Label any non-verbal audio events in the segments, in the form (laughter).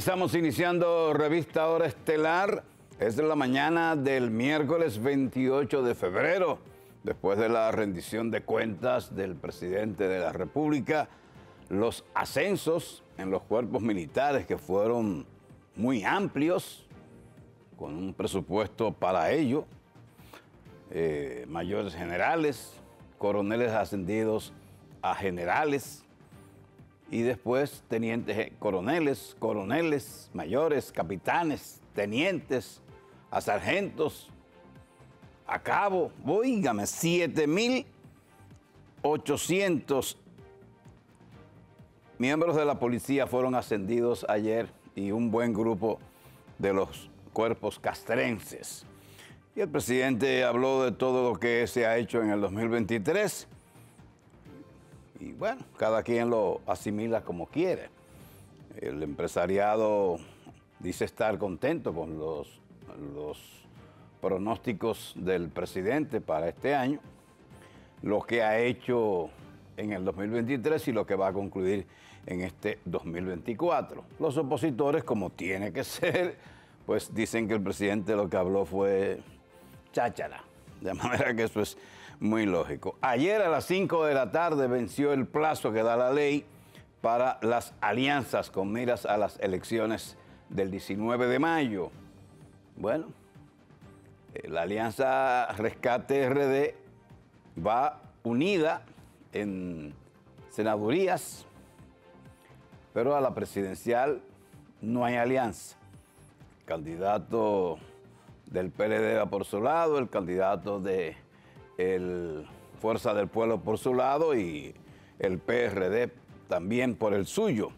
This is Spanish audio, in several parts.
Estamos iniciando Revista Hora Estelar. Es de la mañana del miércoles 28 de febrero, después de la rendición de cuentas del presidente de la República, los ascensos en los cuerpos militares que fueron muy amplios, con un presupuesto para ello, eh, mayores generales, coroneles ascendidos a generales y después tenientes coroneles, coroneles, mayores, capitanes, tenientes, a sargentos, a cabo, oígame, 7.800 miembros de la policía fueron ascendidos ayer y un buen grupo de los cuerpos castrenses. Y el presidente habló de todo lo que se ha hecho en el 2023 y bueno, cada quien lo asimila como quiere. El empresariado dice estar contento con los, pronósticos del presidente para este año, lo que ha hecho en el 2023 y lo que va a concluir en este 2024. Los opositores, como tiene que (laughs) ser, pues dicen que el presidente lo que habló fue cháchara. De manera que eso es muy lógico. Ayer a las 5 de la tarde venció el plazo que da la ley para las alianzas con miras a las elecciones del 19 de mayo. Bueno, eh, la alianza Rescate RD va unida en senadurías, pero a la presidencial no hay alianza. El candidato del PLD va por su lado, el candidato de el Fuerza del Pueblo por su lado y el PRD también por el suyo.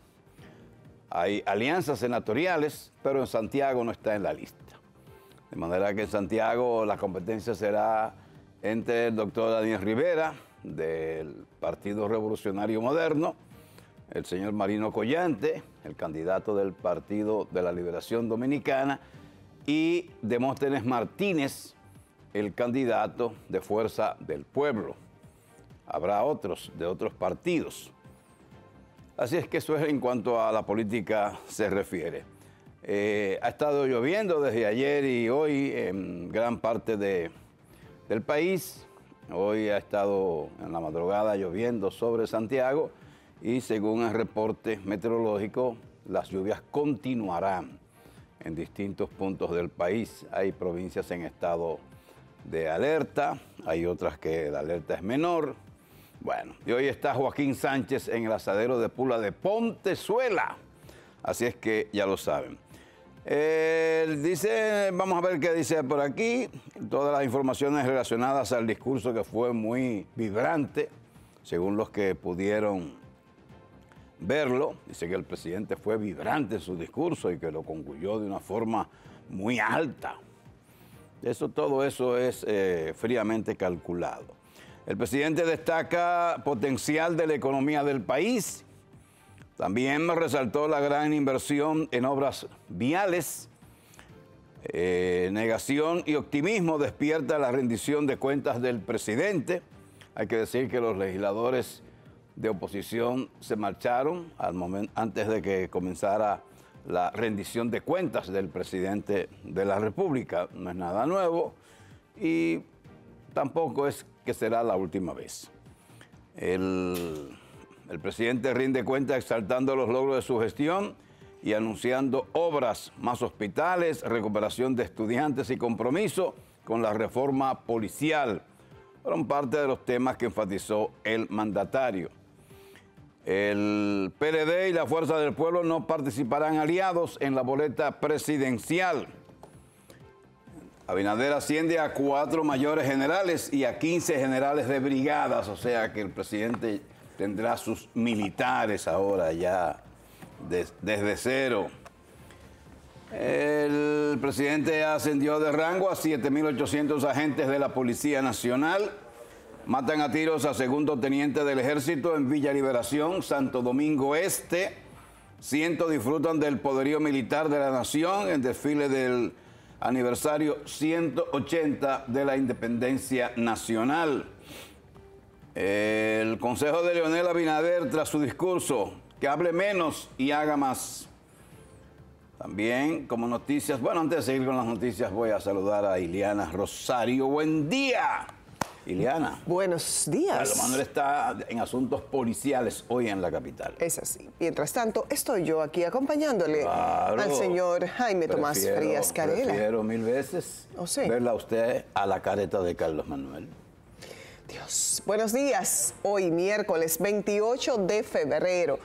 Hay alianzas senatoriales, pero en Santiago no está en la lista. De manera que en Santiago la competencia será entre el doctor Daniel Rivera, del Partido Revolucionario Moderno, el señor Marino Collante, el candidato del Partido de la Liberación Dominicana, y Demóstenes Martínez, el candidato de Fuerza del Pueblo. Habrá otros de otros partidos. Así es que eso es en cuanto a la política se refiere. Eh, ha estado lloviendo desde ayer y hoy en gran parte de, del país. Hoy ha estado en la madrugada lloviendo sobre Santiago y según el reporte meteorológico, las lluvias continuarán en distintos puntos del país. Hay provincias en estado de alerta, hay otras que la alerta es menor. Bueno, y hoy está Joaquín Sánchez en el asadero de Pula de Pontezuela. Así es que ya lo saben. dice, vamos a ver qué dice por aquí, todas las informaciones relacionadas al discurso que fue muy vibrante, según los que pudieron verlo. Dice que el presidente fue vibrante en su discurso y que lo concluyó de una forma muy alta. Eso, todo eso es eh, fríamente calculado. El presidente destaca potencial de la economía del país. También resaltó la gran inversión en obras viales. Eh, negación y optimismo despierta la rendición de cuentas del presidente. Hay que decir que los legisladores de oposición se marcharon al momento, antes de que comenzara la rendición de cuentas del presidente de la República. No es nada nuevo y tampoco es que será la última vez. El, presidente rinde cuenta exaltando los logros de su gestión y anunciando obras, más hospitales, recuperación de estudiantes y compromiso con la reforma policial. Fueron parte de los temas que enfatizó el mandatario. El PLD y la Fuerza del Pueblo no participarán aliados en la boleta presidencial. Abinader asciende a cuatro mayores generales y a 15 generales de brigadas, o sea que el presidente tendrá sus militares ahora ya desde cero. El presidente ascendió de rango a 7.800 agentes de la Policía Nacional. Matan a tiros a segundo teniente del ejército en Villa Liberación, Santo Domingo Este. Cientos disfrutan del poderío militar de la nación en desfile del aniversario 180 de la independencia nacional. El consejo de Leonel Abinader, tras su discurso, que hable menos y haga más. También como noticias, bueno, antes de seguir con las noticias voy a saludar a Iliana Rosario. Buen día. Iliana. Buenos días. Carlos Manuel está en asuntos policiales hoy en la capital. Es así. Mientras tanto, estoy yo aquí acompañándole al señor Jaime Tomás Frías Carela. Prefiero mil veces ¿Oh, verla a usted a la careta de Carlos Manuel. Dios. Buenos días. Hoy miércoles 28 de febrero.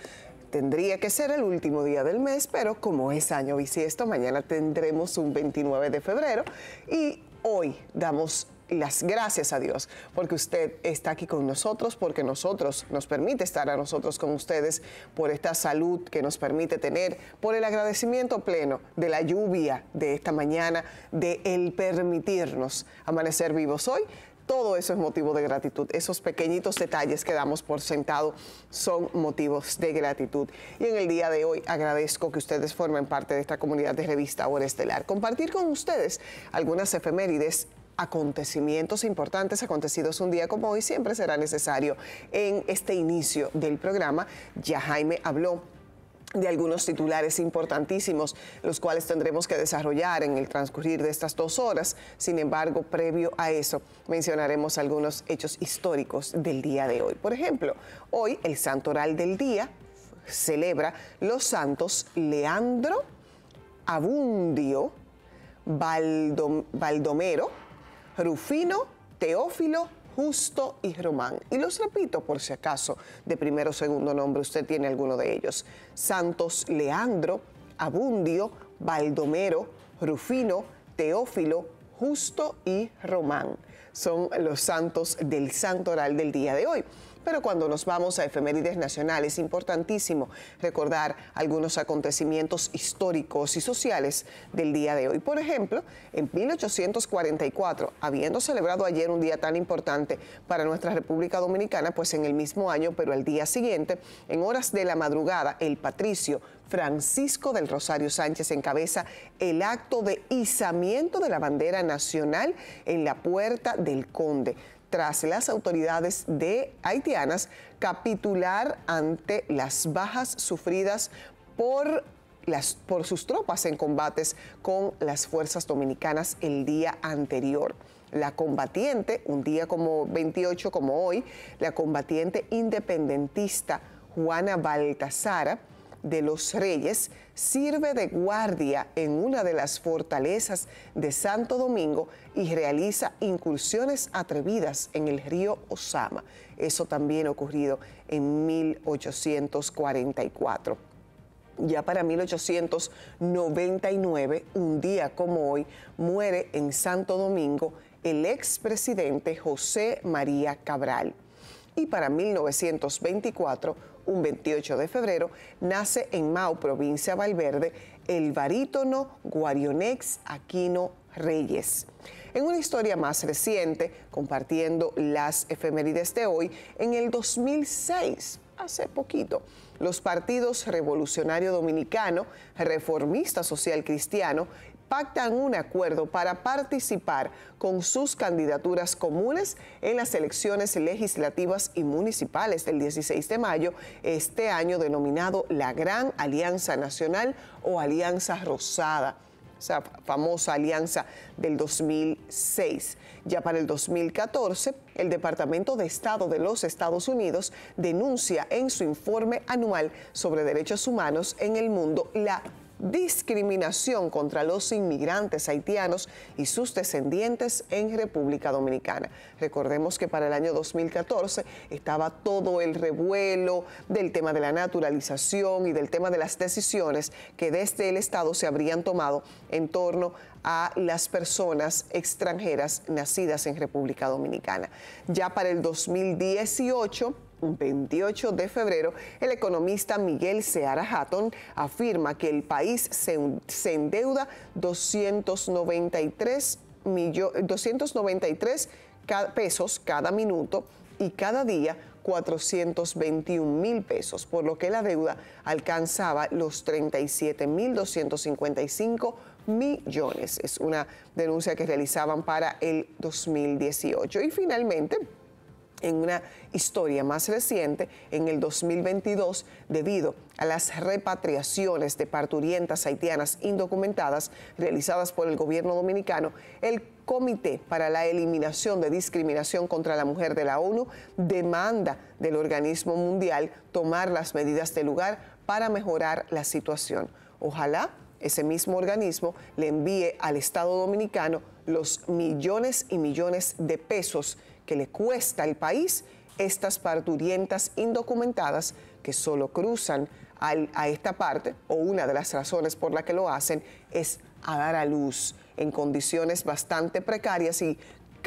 Tendría que ser el último día del mes, pero como es año bisiesto, mañana tendremos un 29 de febrero y hoy damos las gracias a Dios porque usted está aquí con nosotros, porque nosotros nos permite estar a nosotros con ustedes, por esta salud que nos permite tener, por el agradecimiento pleno de la lluvia de esta mañana, de el permitirnos amanecer vivos hoy. Todo eso es motivo de gratitud. Esos pequeñitos detalles que damos por sentado son motivos de gratitud. Y en el día de hoy agradezco que ustedes formen parte de esta comunidad de revista Hora Estelar. Compartir con ustedes algunas efemérides acontecimientos importantes acontecidos un día como hoy siempre será necesario en este inicio del programa. Ya Jaime habló de algunos titulares importantísimos, los cuales tendremos que desarrollar en el transcurrir de estas dos horas. Sin embargo, previo a eso, mencionaremos algunos hechos históricos del día de hoy. Por ejemplo, hoy el santo oral del día celebra los santos Leandro, Abundio, Baldomero, Rufino, Teófilo, Justo y Román. Y los repito por si acaso de primero o segundo nombre usted tiene alguno de ellos. Santos Leandro, Abundio, Baldomero, Rufino, Teófilo, Justo y Román. Son los santos del santo oral del día de hoy. Pero cuando nos vamos a efemérides nacionales, es importantísimo recordar algunos acontecimientos históricos y sociales del día de hoy. Por ejemplo, en 1844, habiendo celebrado ayer un día tan importante para nuestra República Dominicana, pues en el mismo año, pero al día siguiente, en horas de la madrugada, el patricio Francisco del Rosario Sánchez encabeza el acto de izamiento de la bandera nacional en la Puerta del Conde tras las autoridades de haitianas capitular ante las bajas sufridas por, las, por sus tropas en combates con las fuerzas dominicanas el día anterior. La combatiente, un día como 28 como hoy, la combatiente independentista Juana Baltasara, de los Reyes sirve de guardia en una de las fortalezas de Santo Domingo y realiza incursiones atrevidas en el río Osama. Eso también ocurrido en 1844. Ya para 1899, un día como hoy, muere en Santo Domingo el expresidente José María Cabral. Y para 1924, un 28 de febrero, nace en Mao, provincia de Valverde, el barítono Guarionex Aquino Reyes. En una historia más reciente, compartiendo las efemérides de hoy, en el 2006, hace poquito, los partidos Revolucionario Dominicano, Reformista Social Cristiano pactan un acuerdo para participar con sus candidaturas comunes en las elecciones legislativas y municipales del 16 de mayo, este año denominado la Gran Alianza Nacional o Alianza Rosada esa famosa alianza del 2006. Ya para el 2014, el Departamento de Estado de los Estados Unidos denuncia en su informe anual sobre derechos humanos en el mundo la discriminación contra los inmigrantes haitianos y sus descendientes en República Dominicana. Recordemos que para el año 2014 estaba todo el revuelo del tema de la naturalización y del tema de las decisiones que desde el Estado se habrían tomado en torno a las personas extranjeras nacidas en República Dominicana. Ya para el 2018, un 28 de febrero, el economista Miguel Seara Hatton afirma que el país se, endeuda 293, 293 pesos cada minuto y cada día 421 mil pesos, por lo que la deuda alcanzaba los 37 mil 255 millones. Es una denuncia que realizaban para el 2018. Y finalmente, en una historia más reciente, en el 2022, debido a las repatriaciones de parturientas haitianas indocumentadas realizadas por el gobierno dominicano, el Comité para la Eliminación de Discriminación contra la Mujer de la ONU demanda del organismo mundial tomar las medidas de lugar para mejorar la situación. Ojalá ese mismo organismo le envíe al Estado dominicano los millones y millones de pesos que le cuesta al país estas parturientas indocumentadas que solo cruzan a esta parte, o una de las razones por la que lo hacen, es a dar a luz en condiciones bastante precarias y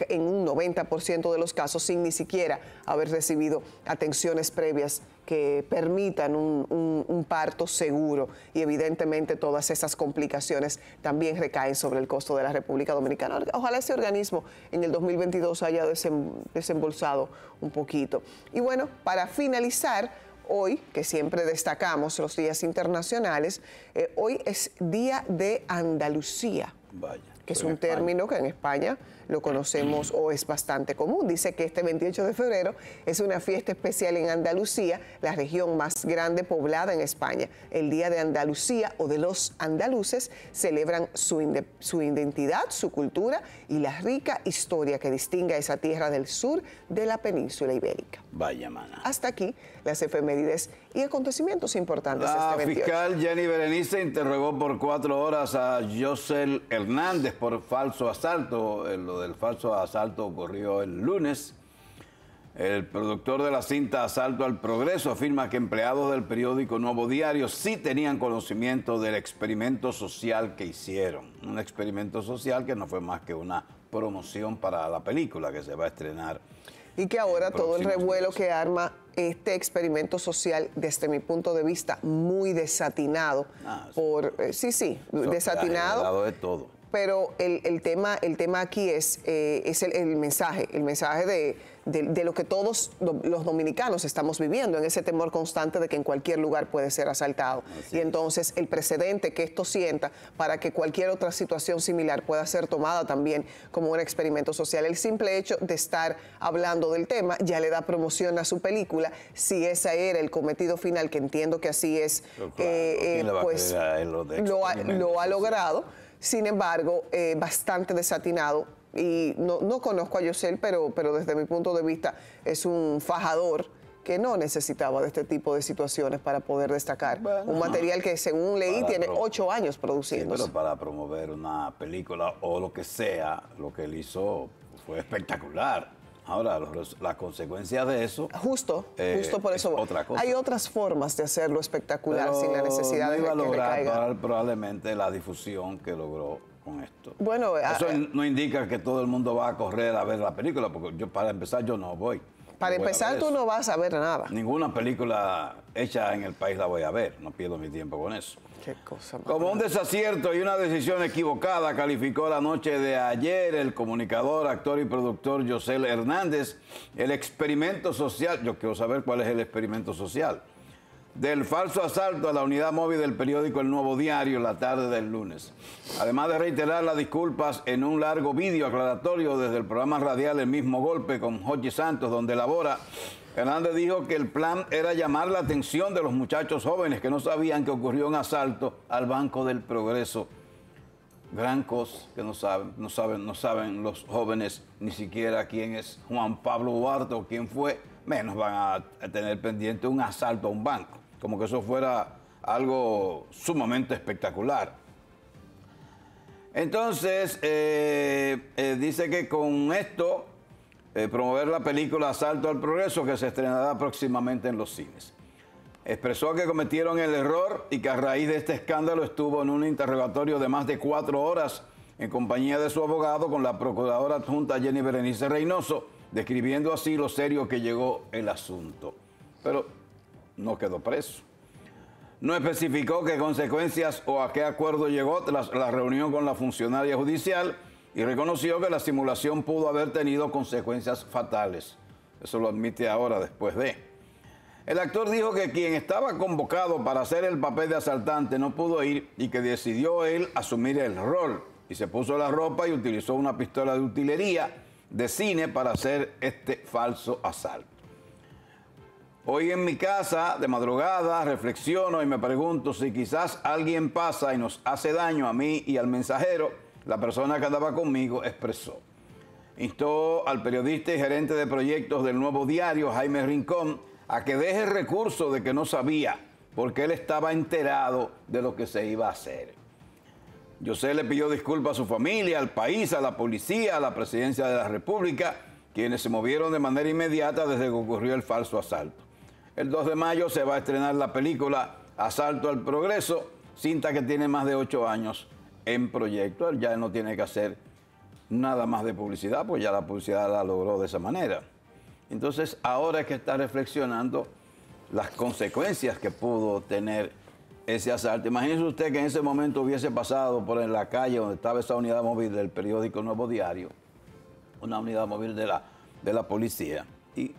en un 90% de los casos sin ni siquiera haber recibido atenciones previas que permitan un, parto seguro y evidentemente todas esas complicaciones también recaen sobre el costo de la República Dominicana. Ojalá ese organismo en el 2022 haya desembolsado un poquito. Y bueno, para finalizar, hoy, que siempre destacamos los días internacionales, eh, hoy es Día de Andalucía. Vaya que es un término que en España lo conocemos o es bastante común. Dice que este 28 de febrero es una fiesta especial en Andalucía, la región más grande poblada en España. El Día de Andalucía o de los andaluces celebran su, identidad, su cultura y la rica historia que distingue a esa tierra del sur de la península ibérica. Vaya mana. Hasta aquí las efemérides y acontecimientos importantes. La este fiscal Jenny Berenice interrogó por cuatro horas a Josel Hernández por falso asalto. Eh, lo del falso asalto ocurrió el lunes. El productor de la cinta Asalto al Progreso afirma que empleados del periódico Nuevo Diario sí tenían conocimiento del experimento social que hicieron. Un experimento social que no fue más que una promoción para la película que se va a estrenar y que ahora todo el revuelo que arma este experimento social, desde mi punto de vista, muy desatinado. Ah, por, eh, sí, sí, desatinado. de todo. Pero el, tema, el tema aquí es, eh, es el mensaje, el mensaje de de, lo que todos los dominicanos estamos viviendo, en ese temor constante de que en cualquier lugar puede ser asaltado. y entonces el precedente que esto sienta para que cualquier otra situación similar pueda ser tomada también como un experimento social. El simple hecho de estar hablando del tema ya le da promoción a su película, si ese era el cometido final, que entiendo que así es, eh, eh, pues lo, ha, logrado. Sin embargo, eh, bastante desatinado y no, no conozco a Yosel, pero, pero desde mi punto de vista es un fajador que no necesitaba de este tipo de situaciones para poder destacar. un material que, según leí, tiene ocho años produciendo. pero para promover una película o lo que sea, lo que él hizo fue espectacular. Ahora, las consecuencias de eso. Justo, eh, justo por eso. Otra cosa. Hay otras formas de hacerlo espectacular sin la necesidad de que lograr probablemente la difusión que logró con esto. Bueno, eso no indica que todo el mundo va a correr a ver la película, porque yo para empezar yo no voy. Para empezar tú no vas a ver nada. Ninguna película hecha en el país la voy a ver, no pierdo mi tiempo con eso. Qué cosa Como un desacierto y una decisión equivocada calificó la noche de ayer el comunicador, actor y productor José Hernández el experimento social. Yo quiero saber cuál es el experimento social del falso asalto a la unidad móvil del periódico El Nuevo Diario la tarde del lunes. Además de reiterar las disculpas en un largo vídeo aclaratorio desde el programa radial El mismo golpe con Jorge Santos, donde labora, Hernández dijo que el plan era llamar la atención de los muchachos jóvenes que no sabían que ocurrió un asalto al Banco del Progreso. Gran cosa que no saben, no saben, no saben los jóvenes ni siquiera quién es Juan Pablo Duarte o quién fue, menos van a tener pendiente un asalto a un banco como que eso fuera algo sumamente espectacular. Entonces, eh, eh, dice que con esto, eh, promover la película Asalto al Progreso, que se estrenará próximamente en los cines. Expresó que cometieron el error y que a raíz de este escándalo estuvo en un interrogatorio de más de cuatro horas en compañía de su abogado con la procuradora adjunta Jenny Berenice Reynoso, describiendo así lo serio que llegó el asunto. Pero no quedó preso. No especificó qué consecuencias o a qué acuerdo llegó tras la reunión con la funcionaria judicial y reconoció que la simulación pudo haber tenido consecuencias fatales. Eso lo admite ahora después de. El actor dijo que quien estaba convocado para hacer el papel de asaltante no pudo ir y que decidió él asumir el rol y se puso la ropa y utilizó una pistola de utilería de cine para hacer este falso asalto. Hoy en mi casa, de madrugada, reflexiono y me pregunto si quizás alguien pasa y nos hace daño a mí y al mensajero, la persona que andaba conmigo expresó. Instó al periodista y gerente de proyectos del nuevo diario, Jaime Rincón, a que deje el recurso de que no sabía, porque él estaba enterado de lo que se iba a hacer. José le pidió disculpas a su familia, al país, a la policía, a la presidencia de la República, quienes se movieron de manera inmediata desde que ocurrió el falso asalto. El 2 de mayo se va a estrenar la película Asalto al Progreso, cinta que tiene más de ocho años en proyecto. Él ya no tiene que hacer nada más de publicidad, pues ya la publicidad la logró de esa manera. Entonces, ahora es que está reflexionando las consecuencias que pudo tener ese asalto. Imagínese usted que en ese momento hubiese pasado por en la calle donde estaba esa unidad móvil del periódico Nuevo Diario, una unidad móvil de la, de la policía, y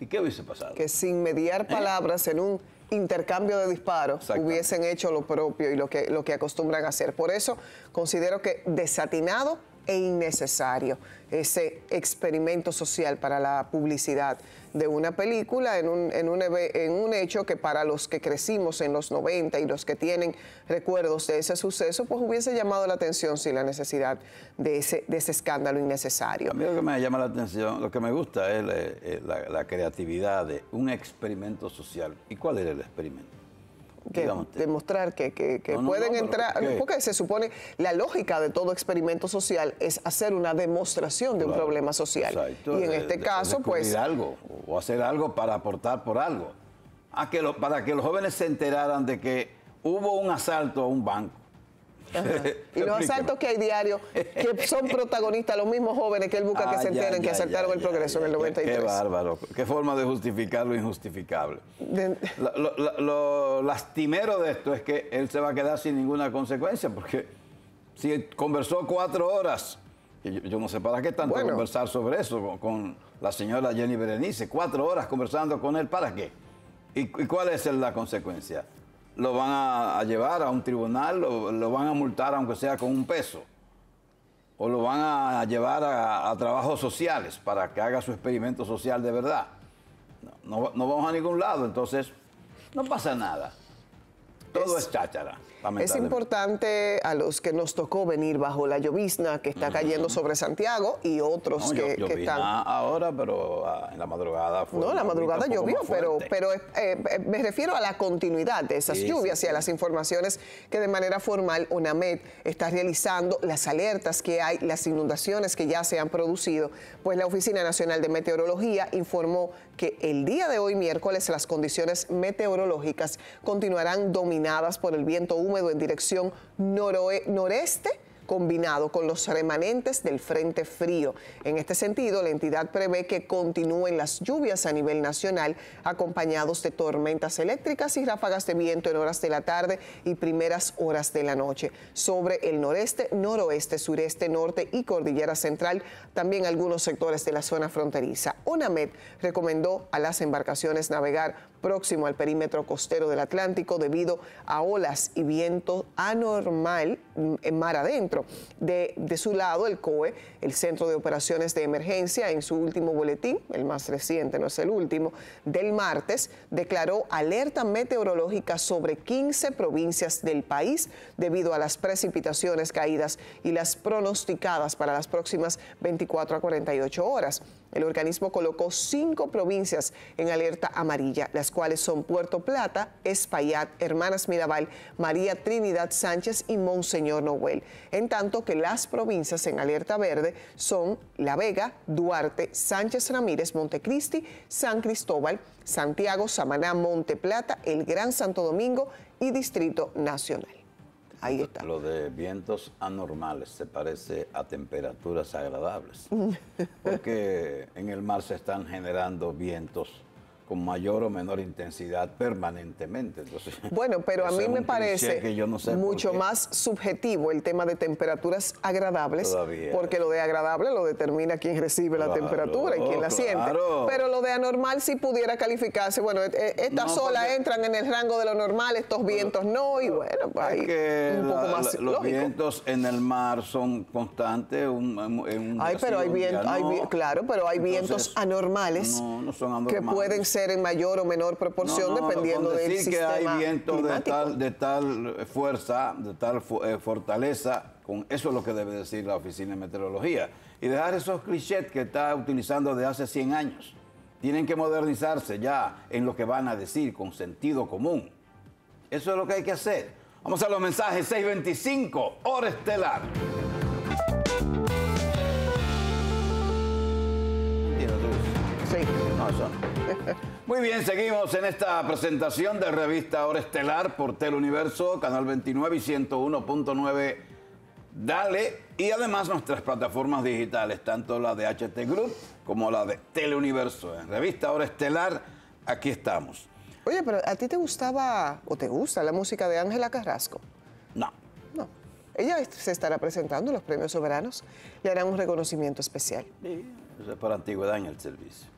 ¿Y qué hubiese pasado? Que sin mediar ¿Eh? palabras en un intercambio de disparos hubiesen hecho lo propio y lo que, lo que acostumbran a hacer. Por eso considero que desatinado e innecesario ese experimento social para la publicidad de una película en un, en, un, en un, hecho que para los que crecimos en los 90 y los que tienen recuerdos de ese suceso, pues hubiese llamado la atención sin la necesidad de ese, de ese escándalo innecesario. A mí lo que me llama la atención, lo que me gusta es eh, la, la creatividad de un experimento social. ¿Y cuál era el experimento? Que demostrar que, pueden entrar, porque se supone la lógica de todo experimento social es hacer una demostración de un problema social. Y en este caso, pues... algo o hacer algo para aportar por algo. A que para que los jóvenes se enteraran de que hubo un asalto a un banco (laughs) y los asaltos que hay diario, que son protagonistas los mismos jóvenes que él busca que se enteren que asaltaron el progreso en el 93. Qué, bárbaro, qué forma de justificar lo injustificable. lo, lastimero de esto es que él se va a quedar sin ninguna consecuencia, porque si conversó cuatro horas, yo, no sé para qué tanto conversar sobre eso con, con, la señora Jenny Berenice, cuatro horas conversando con él, ¿para qué? ¿Y, y cuál es la consecuencia? Lo van a, llevar a un tribunal, lo, lo, van a multar aunque sea con un peso, o lo van a llevar a, trabajos sociales para que haga su experimento social de verdad. no, no vamos a ningún lado, entonces no pasa nada. Todo es, cháchara. Es importante a los que nos tocó venir bajo la llovizna que está cayendo sobre Santiago y otros que, están. ahora, pero ah, en la madrugada fue. No, en la madrugada llovió, pero, pero eh, eh, me refiero a la continuidad de esas lluvias y a las informaciones que de manera formal UNAMED está realizando, las alertas que hay, las inundaciones que ya se han producido. Pues la Oficina Nacional de Meteorología informó que el día de hoy, miércoles, las condiciones meteorológicas continuarán dominadas por el viento húmedo en dirección noreste combinado con los remanentes del frente frío. En este sentido, la entidad prevé que continúen las lluvias a nivel nacional, acompañados de tormentas eléctricas y ráfagas de viento en horas de la tarde y primeras horas de la noche. Sobre el noreste, noroeste, sureste, norte y cordillera central, también algunos sectores de la zona fronteriza. UNAMED recomendó a las embarcaciones navegar próximo al perímetro costero del Atlántico debido a olas y viento anormal mar adentro. De, de, su lado, el COE, el Centro de Operaciones de Emergencia, en su último boletín, el más reciente, no es el último, del martes, declaró alerta meteorológica sobre 15 provincias del país debido a las precipitaciones caídas y las pronosticadas para las próximas 24 a 48 horas. El organismo colocó cinco provincias en alerta amarilla, las cuales son Puerto Plata, Espaillat, Hermanas Mirabal, María Trinidad Sánchez y Monseñor Noel. En tanto que las provincias en alerta verde son La Vega, Duarte, Sánchez Ramírez, Montecristi, San Cristóbal, Santiago, Samaná, Monte Plata, el Gran Santo Domingo y Distrito Nacional. Ahí está. Lo de vientos anormales se parece a temperaturas agradables, porque en el mar se están generando vientos con mayor o menor intensidad permanentemente. (laughs) bueno, pero a mí me parece mucho más subjetivo el tema de temperaturas agradables, porque lo de agradable lo determina quien recibe la temperatura y quien la siente. Pero lo de anormal sí pudiera calificarse, bueno, e, e, estas olas entran en el rango de lo normal, estos vientos no, y bueno, pues ahí un poco más Los vientos en el mar son constantes, un, Ay, pero hay vientos, claro, pero hay vientos anormales que pueden ser en mayor o menor proporción dependiendo del decir que hay vientos de tal, de tal fuerza, de tal eh, fortaleza, con eso es lo que debe decir la Oficina de Meteorología. Y dejar esos clichés que está utilizando de hace 100 años. Tienen que modernizarse ya en lo que van a decir con sentido común. Eso es lo que hay que hacer. Vamos a los mensajes 625, hora estelar. Sí. No, eso Muy bien, seguimos en esta presentación de revista Hora Estelar por Teleuniverso, Canal 29 y 101.9 Dale. Y además nuestras plataformas digitales, tanto la de HT Group como la de Teleuniverso. En revista Hora Estelar, aquí estamos. Oye, pero ¿a ti te gustaba o te gusta la música de Ángela Carrasco? No. No. Ella se estará presentando en los premios soberanos. Le harán un reconocimiento especial. Sí, eso es por antigüedad en el servicio.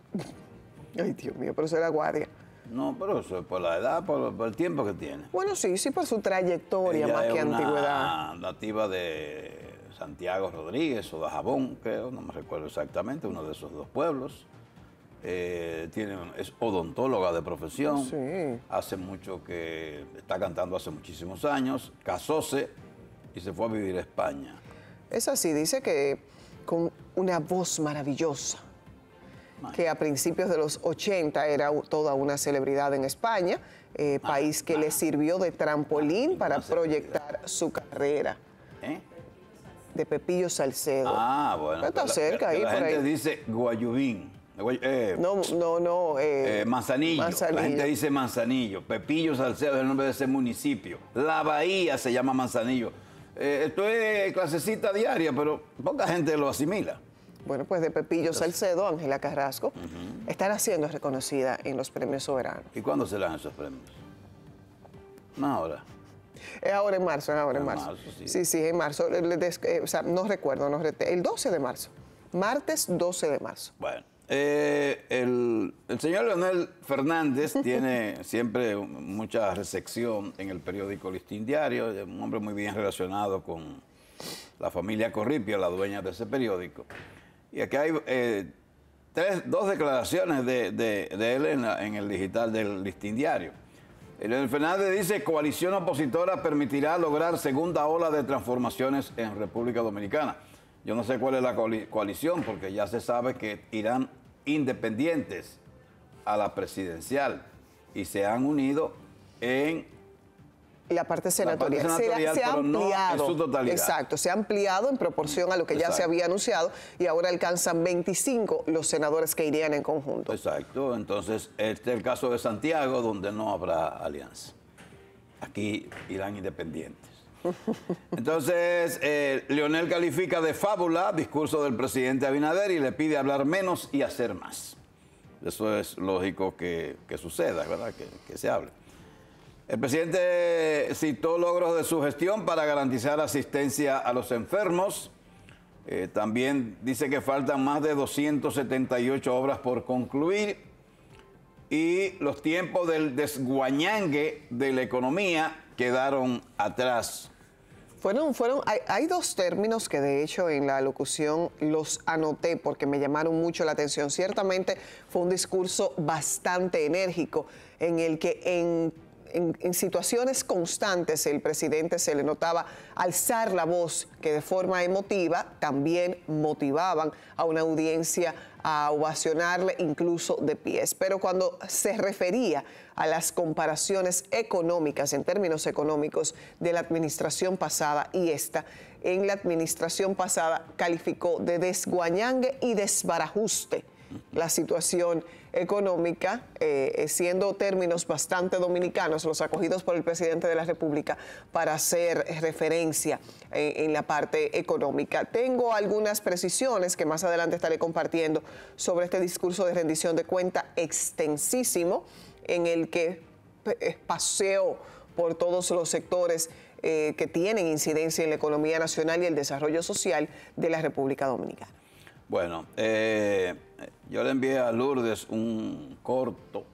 Ay, Dios mío, pero eso era guardia. No, pero eso es por la edad, por, el tiempo que tiene. Bueno, sí, sí, por su trayectoria más que una antigüedad. nativa de Santiago Rodríguez o de Jabón, creo, no me recuerdo exactamente, uno de esos dos pueblos. Eh, tiene, es odontóloga de profesión. Sí. Hace mucho que está cantando hace muchísimos años. Casóse y se fue a vivir a España. Es así, dice que con una voz maravillosa que a principios de los 80 era toda una celebridad en España, eh, país que le sirvió de trampolín para proyectar su carrera. ¿Eh? De Pepillo Salcedo. Ah, bueno. Está cerca ahí, la por gente dice Guayubín. Eh, no, no, no. Manzanillo. La gente dice Manzanillo. Pepillo Salcedo es el nombre de ese municipio. La bahía se llama Manzanillo. esto es clasecita diaria, pero poca gente lo asimila bueno, pues de Pepillo Salcedo, Ángela Carrasco, estará siendo reconocida en los premios soberanos. ¿Y cuándo serán esos premios? No ahora. Es ahora en marzo, es ahora en, marzo. sí. sí, en marzo. Eh, o sea, no recuerdo, no el 12 de marzo. Martes 12 de marzo. Bueno, eh, el, el, señor Leonel Fernández (laughs) tiene siempre mucha recepción en el periódico Listín Diario, un hombre muy bien relacionado con la familia Corripio, la dueña de ese periódico. Y aquí hay eh, tres, dos declaraciones de, él en, el digital del listín diario. El Fernández dice, coalición opositora permitirá lograr segunda ola de transformaciones en República Dominicana. Yo no sé cuál es la coalición, porque ya se sabe que irán independientes a la presidencial y se han unido en la parte senatorial, se, ha ampliado. en su totalidad. Exacto, se ha ampliado en proporción a lo que ya se había anunciado y ahora alcanzan 25 los senadores que irían en conjunto. Exacto, entonces este es el caso de Santiago donde no habrá alianza. Aquí irán independientes. (laughs) Entonces, eh, Leonel califica de fábula discurso del presidente Abinader y le pide hablar menos y hacer más. Eso es lógico que, suceda, ¿verdad? que se hable. El presidente citó logros de su gestión para garantizar asistencia a los enfermos. Eh, también dice que faltan más de 278 obras por concluir y los tiempos del desguañangue de la economía quedaron atrás. Fueron, fueron, hay, hay, dos términos que de hecho en la locución los anoté porque me llamaron mucho la atención. Ciertamente fue un discurso bastante enérgico en el que en en, situaciones constantes el presidente se le notaba alzar la voz que de forma emotiva también motivaban a una audiencia a ovacionarle incluso de pies. Pero cuando se refería a las comparaciones económicas, en términos económicos, de la administración pasada y esta, en la administración pasada calificó de desguañangue y desbarajuste la situación económica, eh, siendo términos bastante dominicanos los acogidos por el presidente de la República para hacer referencia eh, en la parte económica. Tengo algunas precisiones que más adelante estaré compartiendo sobre este discurso de rendición de cuenta extensísimo en el que eh, paseó por todos los sectores que tienen incidencia en la economía nacional y el desarrollo social de la República Dominicana. Bueno, eh, yo le envié a Lourdes un corto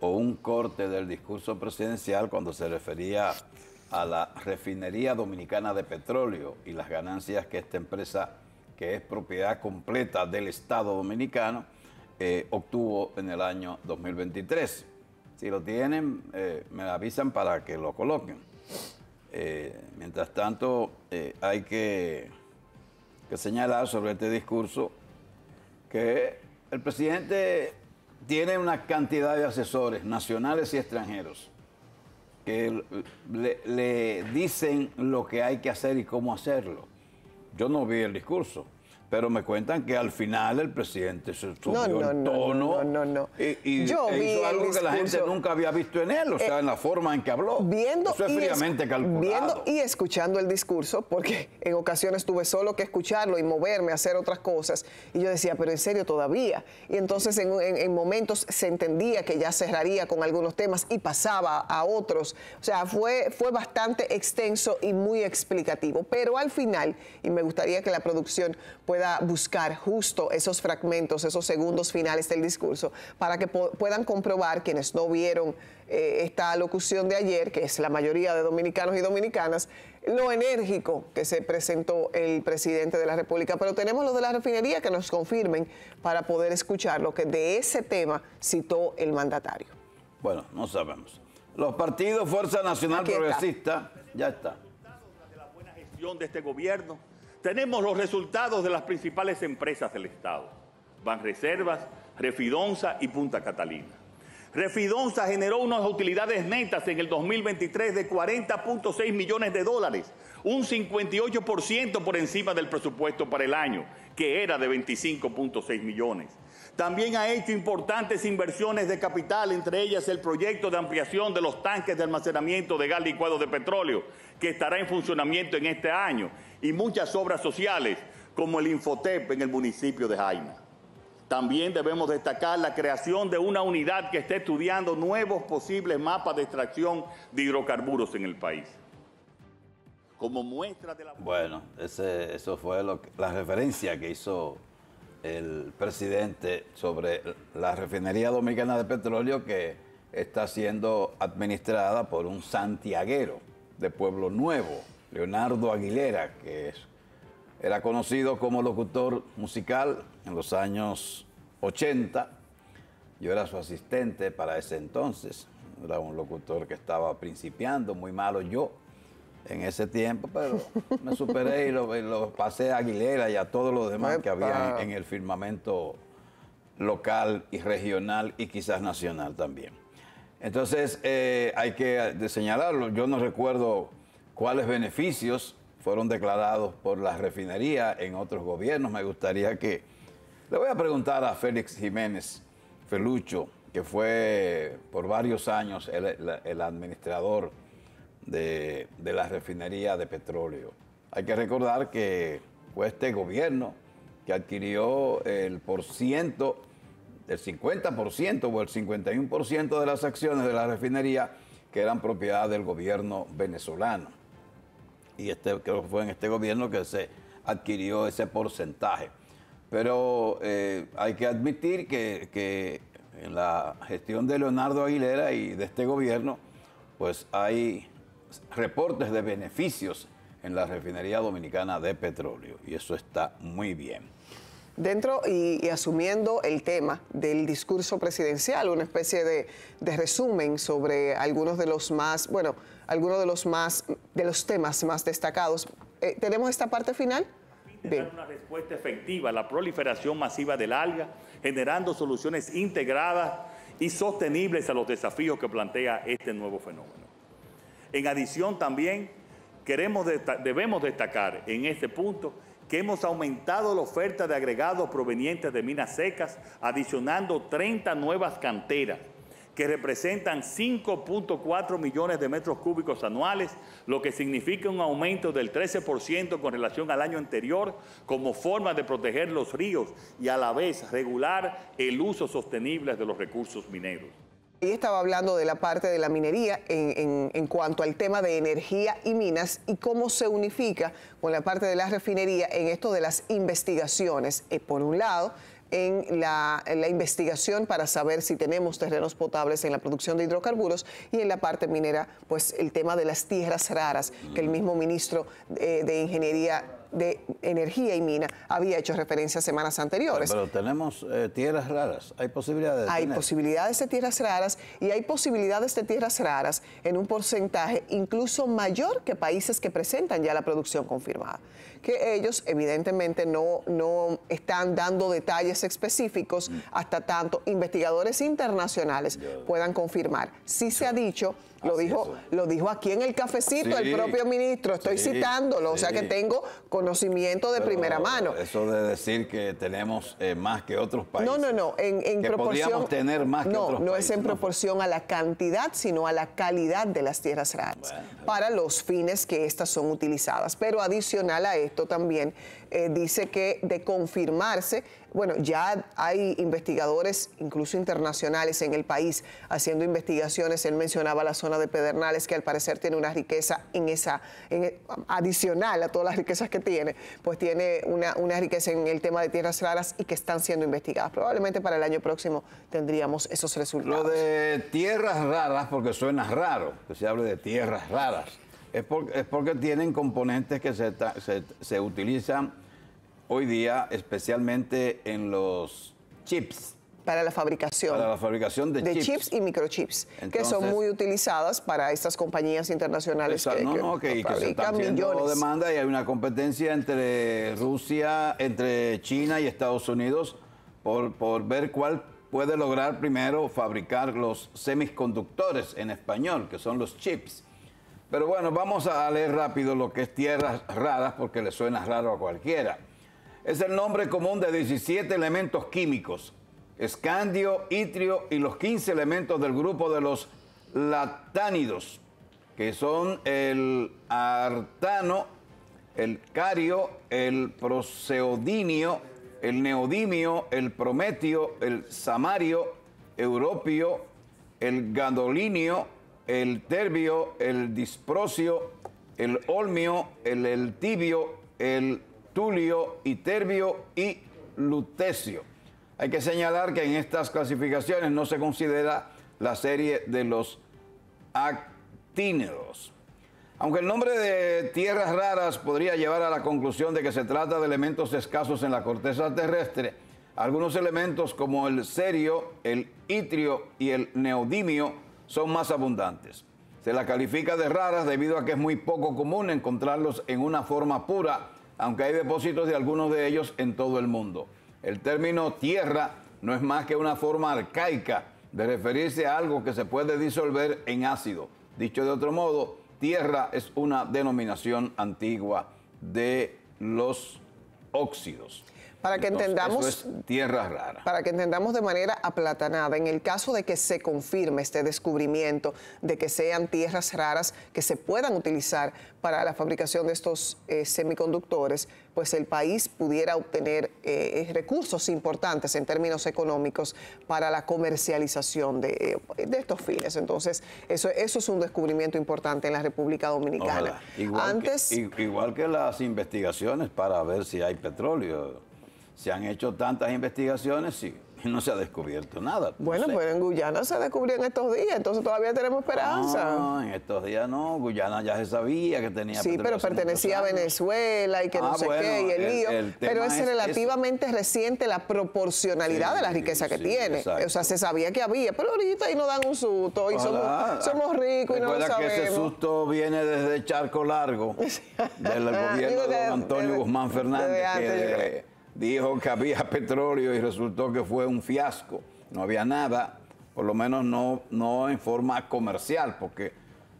o un corte del discurso presidencial cuando se refería a la refinería dominicana de petróleo y las ganancias que esta empresa, que es propiedad completa del Estado dominicano, eh, obtuvo en el año 2023. Si lo tienen, eh, me avisan para que lo coloquen. mientras tanto, hay que que señalar sobre este discurso que el presidente tiene una cantidad de asesores nacionales y extranjeros que le, le, dicen lo que hay que hacer y cómo hacerlo. Yo no vi el discurso, pero me cuentan que al final el presidente se subió no, el tono no, no, no, y, Yo e hizo algo que la gente nunca había visto en él, o sea, eh, en la forma en que habló. Viendo Eso es fríamente calculado. Viendo y escuchando el discurso, porque en ocasiones tuve solo que escucharlo y moverme, hacer otras cosas, y yo decía, pero en serio todavía. Y entonces en, momentos se entendía que ya cerraría con algunos temas y pasaba a otros. O sea, fue, fue bastante extenso y muy explicativo. Pero al final, y me gustaría que la producción pueda buscar justo esos fragmentos, esos segundos finales del discurso, para que puedan comprobar quienes no vieron eh, esta locución de ayer, que es la mayoría de dominicanos y dominicanas, lo enérgico que se presentó el presidente de la República. Pero tenemos los de la refinería que nos confirmen para poder escuchar lo que de ese tema citó el mandatario. Bueno, no sabemos. Los partidos Fuerza Nacional Progresista, ya está. De la buena gestión de este gobierno tenemos los resultados de las principales empresas del Estado, Banreservas, Refidonza y Punta Catalina. Refidonza generó unas utilidades netas en el 2023 de 40.6 millones de dólares, un 58% por encima del presupuesto para el año, que era de 25.6 millones. También ha hecho importantes inversiones de capital, entre ellas el proyecto de ampliación de los tanques de almacenamiento de gas licuado de petróleo, que estará en funcionamiento en este año, y muchas obras sociales, como el Infotep en el municipio de Jaina. También debemos destacar la creación de una unidad que esté estudiando nuevos posibles mapas de extracción de hidrocarburos en el país. Como muestra de la... Bueno, eso fue la referencia que hizo el presidente sobre la refinería dominicana de petróleo que está siendo administrada por un santiaguero de Pueblo Nuevo, Leonardo Aguilera, que era conocido como locutor musical en los años 80. Yo era su asistente para ese entonces. Era un locutor que estaba principiando, muy malo yo en ese tiempo, pero me superé y lo, pasé a Aguilera y a todos los demás que había en, el firmamento local y regional y quizás nacional también. Entonces, eh, hay que señalarlo. Yo no recuerdo cuáles beneficios fueron declarados por la refinería en otros gobiernos. Me gustaría que... Le voy a preguntar a Félix Jiménez Felucho, que fue por varios años el administrador de, la refinería de petróleo. Hay que recordar que fue este gobierno que adquirió el por ciento, el 50% o el 51% de las acciones de la refinería que eran propiedad del gobierno venezolano. Y este, creo que fue en este gobierno que se adquirió ese porcentaje. Pero eh, hay que admitir que, que en la gestión de Leonardo Aguilera y de este gobierno, pues hay reportes de beneficios en la refinería dominicana de petróleo y eso está muy bien. Dentro y, asumiendo el tema del discurso presidencial, una especie de, resumen sobre algunos de los más, bueno, algunos de los más, de los temas más destacados. Eh, ¿Tenemos esta parte final? Dar una respuesta efectiva a la proliferación masiva del alga, generando soluciones integradas y sostenibles a los desafíos que plantea este nuevo fenómeno. En adición también queremos debemos destacar en este punto que hemos aumentado la oferta de agregados provenientes de minas secas, adicionando 30 nuevas canteras que representan 5.4 millones de metros cúbicos anuales, lo que significa un aumento del 13% con relación al año anterior, como forma de proteger los ríos y a la vez regular el uso sostenible de los recursos mineros. Y estaba hablando de la parte de la minería en, cuanto al tema de energía y minas y cómo se unifica con la parte de la refinería en esto de las investigaciones. Eh, por un lado, en la, investigación para saber si tenemos terrenos potables en la producción de hidrocarburos y en la parte minera, pues el tema de las tierras raras, que el mismo ministro eh, de Ingeniería de Energía y Mina había hecho referencia semanas anteriores. Pero, tenemos eh, tierras raras, hay posibilidades. hay posibilidades de tierras raras y hay posibilidades de tierras raras en un porcentaje incluso mayor que países que presentan ya la producción confirmada. Que ellos evidentemente no, no están dando detalles específicos hasta tanto investigadores internacionales puedan confirmar. Sí se ha dicho lo dijo, lo dijo aquí en el cafecito el propio ministro, estoy citándolo, o sea que tengo conocimiento de primera mano. Eso de decir que tenemos eh, más que otros países. No, no, no, en, que proporción. tener más que no, otros no es en proporción a la cantidad, sino a la calidad de las tierras raras, para los fines que estas son utilizadas. Pero adicional a esto también eh, dice que de confirmarse, bueno, ya hay investigadores, incluso internacionales en el país, haciendo investigaciones. Él mencionaba la zona de Pedernales, que al parecer tiene una riqueza en esa, adicional a todas las riquezas que tiene, pues tiene una, una riqueza en el tema de tierras raras y que están siendo investigadas. Probablemente para el año próximo tendríamos esos resultados. Lo de tierras raras, porque suena raro que se hable de tierras raras es, porque tienen componentes que se, utilizan hoy día, especialmente en los chips. Para la fabricación. Para la fabricación de, de chips. y microchips, que son muy utilizadas para estas compañías internacionales que, no, no, que, que, se están haciendo demanda y hay una competencia entre Rusia, entre China y Estados Unidos por, por ver cuál puede lograr primero fabricar los semiconductores en español, que son los chips. Pero bueno, vamos a leer rápido lo que es tierras raras porque le suena raro a cualquiera. Es el nombre común de 17 elementos químicos, escandio, itrio y los 15 elementos del grupo de los latánidos, que son el artano, el cario, el proseodinio, el neodimio, el prometio, el samario, europio, el gadolinio, el terbio, el disprocio, el olmio, el, tibio, el tulio, terbio y lutecio. Hay que señalar que en estas clasificaciones no se considera la serie de los actínidos. Aunque el nombre de tierras raras podría llevar a la conclusión de que se trata de elementos escasos en la corteza terrestre, algunos elementos como el serio, el itrio y el neodimio son más abundantes. Se la califica de raras debido a que es muy poco común encontrarlos en una forma pura, aunque hay depósitos de algunos de ellos en todo el mundo. El término tierra no es más que una forma arcaica de referirse a algo que se puede disolver en ácido. Dicho de otro modo, tierra es una denominación antigua de los óxidos. Para que entendamos. Eso es tierra rara. Para que entendamos de manera aplatanada, en el caso de que se confirme este descubrimiento de que sean tierras raras que se puedan utilizar para la fabricación de estos eh, semiconductores, pues el país pudiera obtener eh, recursos importantes en términos económicos para la comercialización de, estos fines. Entonces, eso, eso es un descubrimiento importante en la República Dominicana. Igual, Antes, igual que las investigaciones para ver si hay petróleo se han hecho tantas investigaciones y no se ha descubierto nada. Bueno, pero en Guyana se descubrió en estos días, entonces todavía tenemos esperanza. No, en estos días no, Guyana ya se sabía que tenía Sí, pero pertenecía a Venezuela y que no ah, sé qué, y el, lío. pero es, relativamente reciente la proporcionalidad de la riqueza que tiene. O sea, se sabía que había, pero ahorita ahí nos dan un susto y somos, ricos y no lo sabemos. que ese susto viene desde Charco Largo, (laughs) del gobierno de, Antonio Guzmán Fernández, dijo que había (laughs) petróleo y resultó que fue un fiasco. No había nada, por lo menos no, no en forma comercial, porque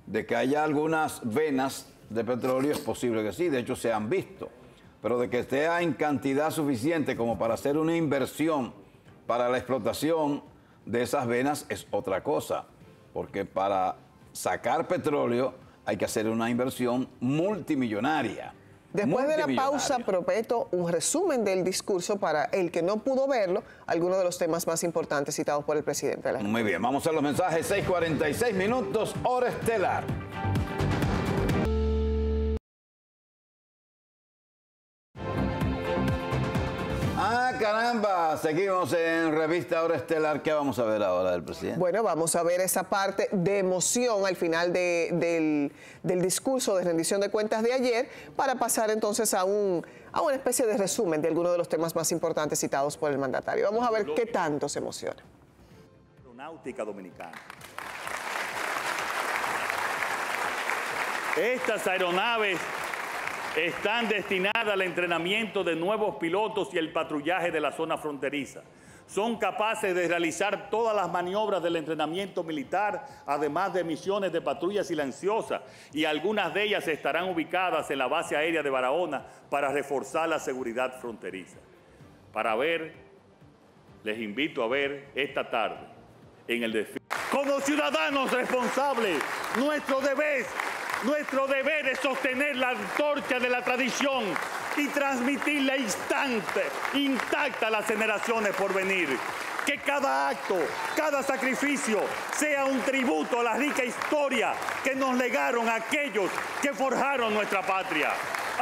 de que haya algunas venas de petróleo es posible que sí, de hecho se han visto, pero de que esté en cantidad suficiente como para hacer una inversión para la explotación de esas venas es otra cosa, porque para sacar petróleo hay que hacer una inversión multimillonaria. Después de la pausa, prometo un resumen del discurso para el que no pudo verlo, algunos de los temas más importantes citados por el presidente. Muy bien, vamos a los mensajes. 6:46 minutos, hora estelar. Caramba, seguimos en Revista Hora Estelar. ¿Qué vamos a ver ahora del presidente? Bueno, vamos a ver esa parte de emoción al final del, discurso de rendición de cuentas de ayer para pasar entonces a, un, a una especie de resumen de algunos de los temas más importantes citados por el mandatario. Vamos a ver qué tanto se emociona. Aeronáutica Dominicana. Estas aeronaves están destinadas al entrenamiento de nuevos pilotos y el patrullaje de la zona fronteriza. Son capaces de realizar todas las maniobras del entrenamiento militar, además de misiones de patrulla silenciosa, y algunas de ellas estarán ubicadas en la base aérea de Barahona para reforzar la seguridad fronteriza. Para ver, les invito a ver esta tarde en el desfile. Como ciudadanos responsables, nuestro deber nuestro deber es sostener la antorcha de la tradición y transmitirla instante, intacta a las generaciones por venir. Que cada acto, cada sacrificio sea un tributo a la rica historia que nos legaron aquellos que forjaron nuestra patria.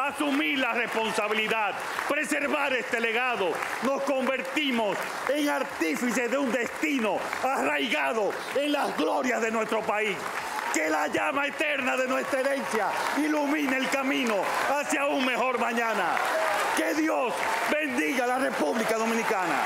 Asumir la responsabilidad, preservar este legado, nos convertimos en artífices de un destino arraigado en las glorias de nuestro país que la llama eterna de nuestra herencia ilumine el camino hacia un mejor mañana. Que Dios bendiga a la República Dominicana.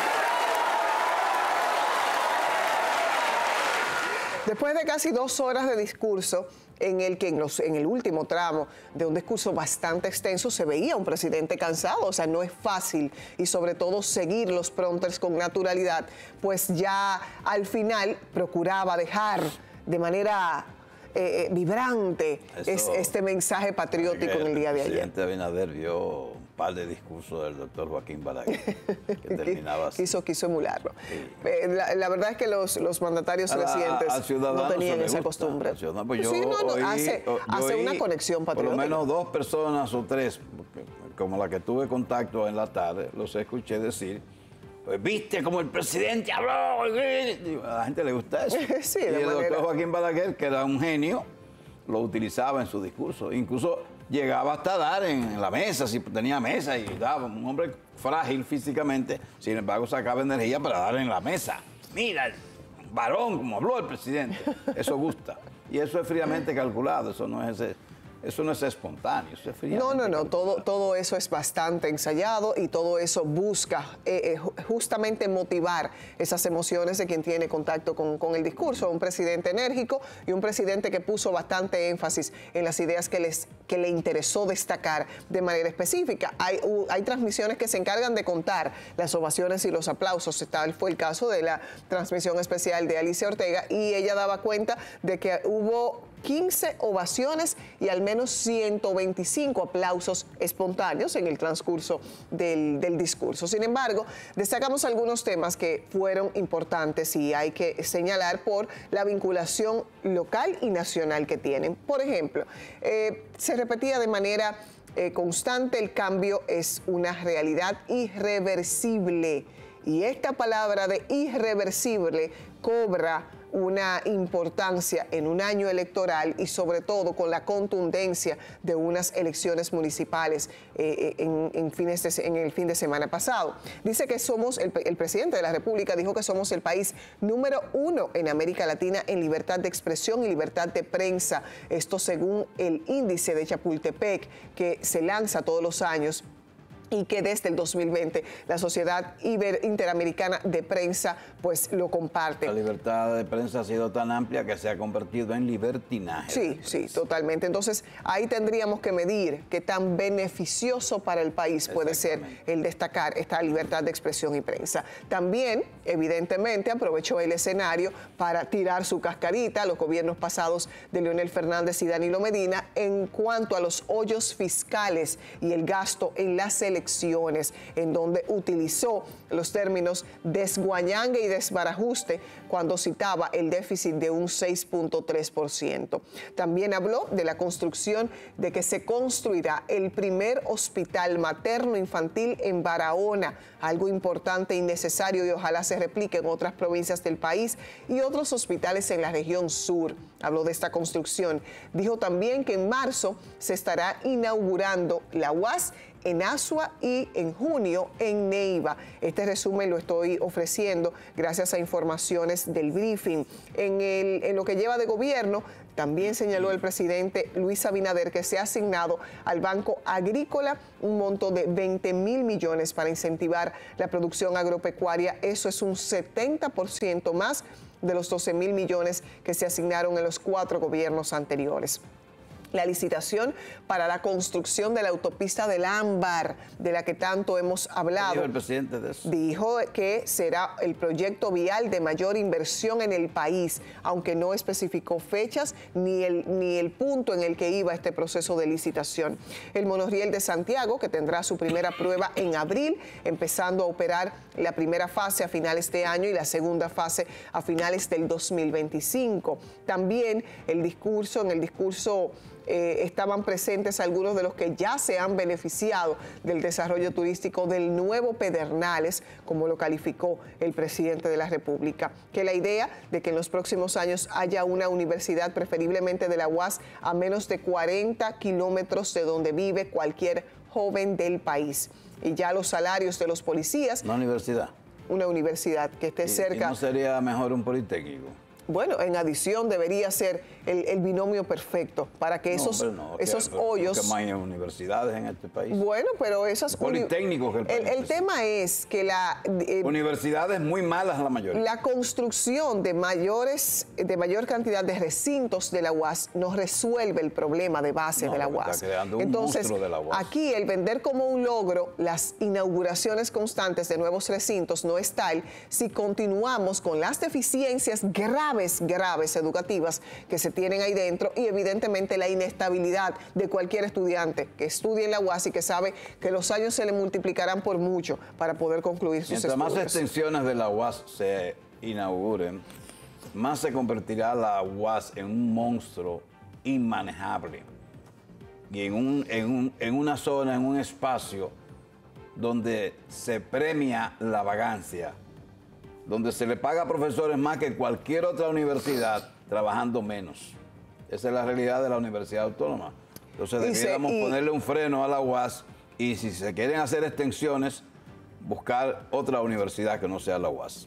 Después de casi dos horas de discurso, en el que en, el último tramo de un discurso bastante extenso se veía un presidente cansado, o sea, no es fácil y sobre todo seguir los prompters con naturalidad, pues ya al final procuraba dejar de manera eh, eh, vibrante es este mensaje patriótico en el día de ayer. El presidente Abinader vio un par de discursos del doctor Joaquín Balaguer que (laughs) terminaba así. Quiso, quiso emularlo. Eh, la, verdad es que los, los mandatarios recientes no tenían esa costumbre. Pues sí, no, no, hace, hace una conexión patriótica. Por lo menos dos personas o tres, como la que tuve contacto en la tarde, los escuché decir viste como el presidente habló. A la gente le gusta eso. (laughs) sí, y el doctor Joaquín Balaguer, que era un genio, lo utilizaba en su discurso. Incluso llegaba hasta dar en, la mesa, si tenía mesa, y daba un hombre frágil físicamente, sin embargo sacaba energía para dar en la mesa. Mira, varón, como habló el presidente. Eso gusta. Y eso es fríamente calculado, eso no es ese eso no es espontáneo, eso es frío. No, no, no, todo, todo eso es bastante ensayado y todo eso busca eh, eh, justamente motivar esas emociones de quien tiene contacto con, el discurso. Un presidente enérgico y un presidente que puso bastante énfasis en las ideas que, les, que le interesó destacar de manera específica. Hay, hay transmisiones que se encargan de contar las ovaciones y los aplausos. Tal fue el caso de la transmisión especial de Alicia Ortega y ella daba cuenta de que hubo 15 ovaciones y al menos 125 aplausos espontáneos en el transcurso del, discurso. Sin embargo, destacamos algunos temas que fueron importantes y hay que señalar por la vinculación local y nacional que tienen. Por ejemplo, eh, se repetía de manera eh, constante, el cambio es una realidad irreversible. Y esta palabra de irreversible cobra una importancia en un año electoral y sobre todo con la contundencia de unas elecciones municipales eh, en, en, en el fin de semana pasado. Dice que somos, el, el presidente de la República dijo que somos el país número uno en América Latina en libertad de expresión y libertad de prensa. Esto según el índice de Chapultepec que se lanza todos los años y que desde el 2020 la Sociedad Interamericana de Prensa pues lo comparte. La libertad de prensa ha sido tan amplia que se ha convertido en libertinaje. Sí, sí, totalmente. Entonces ahí tendríamos que medir qué tan beneficioso para el país puede ser el destacar esta libertad de expresión y prensa. También, evidentemente, aprovechó el escenario para tirar su cascarita a los gobiernos pasados de Leonel Fernández y Danilo Medina en cuanto a los hoyos fiscales y el gasto en la en donde utilizó los términos desguañangue y desbarajuste cuando citaba el déficit de un 6.3%. También habló de la construcción de que se construirá el primer hospital materno infantil en Barahona, algo importante y necesario y ojalá se replique en otras provincias del país y otros hospitales en la región sur. Habló de esta construcción. Dijo también que en marzo se estará inaugurando la UAS en Asua y en junio en Neiva. Este resumen lo estoy ofreciendo gracias a informaciones del briefing. En, lo que lleva de gobierno, también señaló el presidente Luis Abinader que se ha asignado al Banco Agrícola un monto de 20 mil millones para incentivar la producción agropecuaria. Eso es un 70% más de los 12 mil millones que se asignaron en los cuatro gobiernos anteriores la licitación para la construcción de la autopista del Ámbar, de la que tanto hemos hablado. Dijo el presidente de eso? Dijo que será el proyecto vial de mayor inversión en el país, aunque no especificó fechas ni el, ni el punto en el que iba este proceso de licitación. El monorriel de Santiago, que tendrá su primera prueba en abril, empezando a operar la primera fase a finales de año y la segunda fase a finales del 2025. También el discurso, en el discurso eh, estaban presentes algunos de los que ya se han beneficiado del desarrollo turístico del nuevo Pedernales, como lo calificó el presidente de la República. Que la idea de que en los próximos años haya una universidad, preferiblemente de la UAS, a menos de 40 kilómetros de donde vive cualquier joven del país. Y ya los salarios de los policías. Una universidad. Una universidad que esté cerca. ¿No sería mejor un politécnico? Bueno, en adición debería ser el, binomio perfecto para que esos, esos hoyos. Que hay universidades en este país. Bueno, pero esas. Politécnicos que el, el, tema es que la. Eh, universidades muy malas la mayoría. La construcción de mayores, de mayor cantidad de recintos de la UAS no resuelve el problema de base de la UAS. Está creando un Entonces, de la UAS. aquí el vender como un logro las inauguraciones constantes de nuevos recintos no es tal si continuamos con las deficiencias graves graves, educativas que se tienen ahí dentro y evidentemente la inestabilidad de cualquier estudiante que estudie en la UAS y que sabe que los años se le multiplicarán por mucho para poder concluir sus Mientras estudios. más extensiones de la UAS se inauguren, más se convertirá la UAS en un monstruo inmanejable y en, un, en, en una zona, en un espacio donde se premia la vagancia donde se le paga a profesores más que cualquier otra universidad, trabajando menos. Esa es la realidad de la Universidad Autónoma. Entonces deberíamos ponerle un freno a la UAS y si se quieren hacer extensiones, buscar otra universidad que no sea la UAS.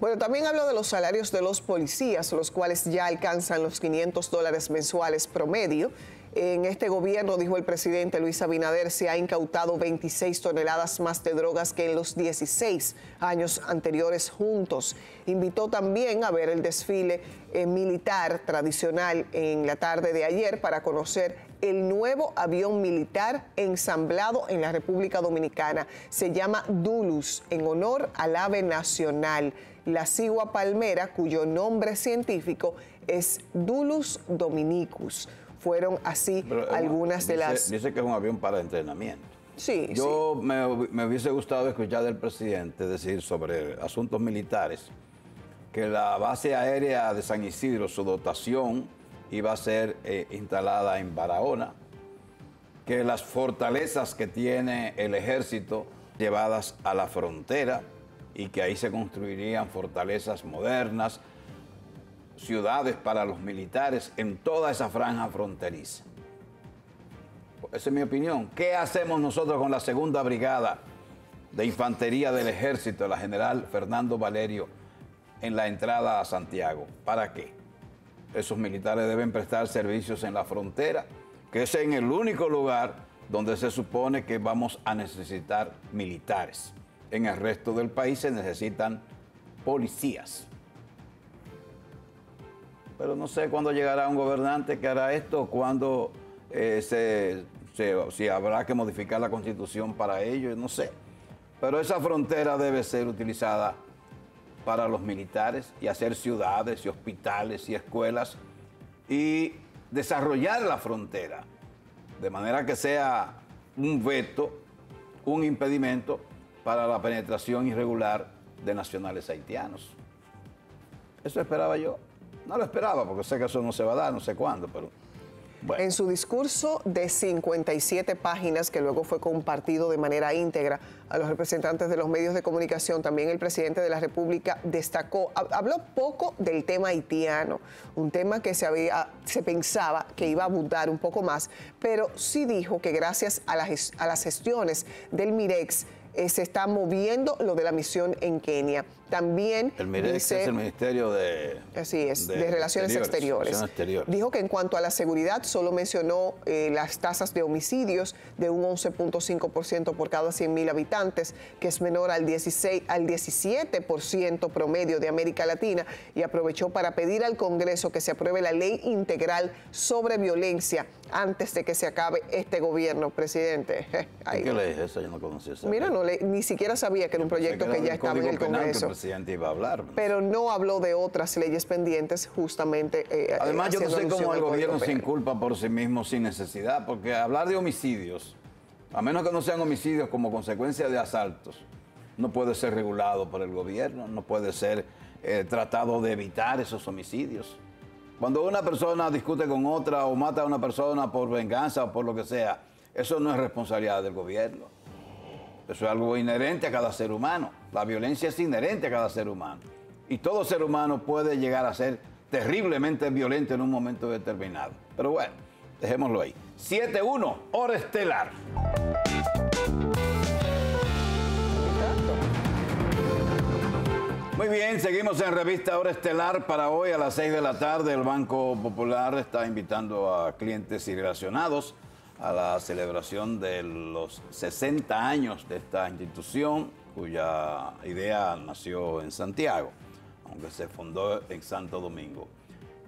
Bueno, también hablo de los salarios de los policías, los cuales ya alcanzan los 500 dólares mensuales promedio. En este gobierno, dijo el presidente Luis Abinader, se ha incautado 26 toneladas más de drogas que en los 16 años anteriores juntos. Invitó también a ver el desfile eh, militar tradicional en la tarde de ayer para conocer el nuevo avión militar ensamblado en la República Dominicana. Se llama Dulus, en honor al ave nacional, la cigua palmera, cuyo nombre científico es Dulus dominicus fueron así algunas de las... Dice que es un avión para entrenamiento. Sí, Yo Me, me, hubiese gustado escuchar del presidente decir sobre asuntos militares que la base aérea de San Isidro, su dotación iba a ser eh, instalada en Barahona, que las fortalezas que tiene el ejército llevadas a la frontera y que ahí se construirían fortalezas modernas ciudades para los militares en toda esa franja fronteriza. Esa es mi opinión. ¿Qué hacemos nosotros con la segunda brigada de infantería del ejército, la general Fernando Valerio, en la entrada a Santiago? ¿Para qué? Esos militares deben prestar servicios en la frontera, que es en el único lugar donde se supone que vamos a necesitar militares. En el resto del país se necesitan policías. Pero no sé cuándo llegará un gobernante que hará esto, cuándo eh, se, si habrá que modificar la constitución para ello, no sé. Pero esa frontera debe ser utilizada para los militares y hacer ciudades y hospitales y escuelas y desarrollar la frontera de manera que sea un veto, un impedimento para la penetración irregular de nacionales haitianos. Eso esperaba yo. No lo esperaba porque sé que eso no se va a dar, no sé cuándo, pero en su discurso de 57 páginas, que luego fue compartido de manera íntegra a los representantes de los medios de comunicación, también el presidente de la República destacó, habló poco del tema haitiano, un tema que se, había, se pensaba que iba a abundar un poco más, pero sí dijo que gracias a las, a las gestiones del MIREX, eh, se está moviendo lo de la misión en Kenia. También el dice, es el Ministerio de, así es, de, Relaciones exteriores. Dijo que en cuanto a la seguridad solo mencionó eh, las tasas de homicidios de un 11.5% por cada 100.000 habitantes, que es menor al, 16, al 17% promedio de América Latina, y aprovechó para pedir al Congreso que se apruebe la ley integral sobre violencia antes de que se acabe este gobierno, presidente. (laughs) ¿Qué ley eso? Yo no conocía eso. Mira, no, ni siquiera sabía que era un proyecto que, ya estaba en el Congreso presidente iba a hablar. Pero no habló de otras leyes pendientes justamente. Eh, Además, yo no sé cómo el gobierno se inculpa por sí mismo sin necesidad, porque hablar de homicidios, a menos que no sean homicidios como consecuencia de asaltos, no puede ser regulado por el gobierno, no puede ser eh, tratado de evitar esos homicidios. Cuando una persona discute con otra o mata a una persona por venganza o por lo que sea, eso no es responsabilidad del gobierno. Eso es algo inherente a cada ser humano. La violencia es inherente a cada ser humano. Y todo ser humano puede llegar a ser terriblemente violento en un momento determinado. Pero bueno, dejémoslo ahí. 7-1, hora estelar. Muy bien, seguimos en revista Hora Estelar para hoy a las 6 de la tarde. El Banco Popular está invitando a clientes y relacionados a la celebración de los 60 años de esta institución, cuya idea nació en Santiago, aunque se fundó en Santo Domingo.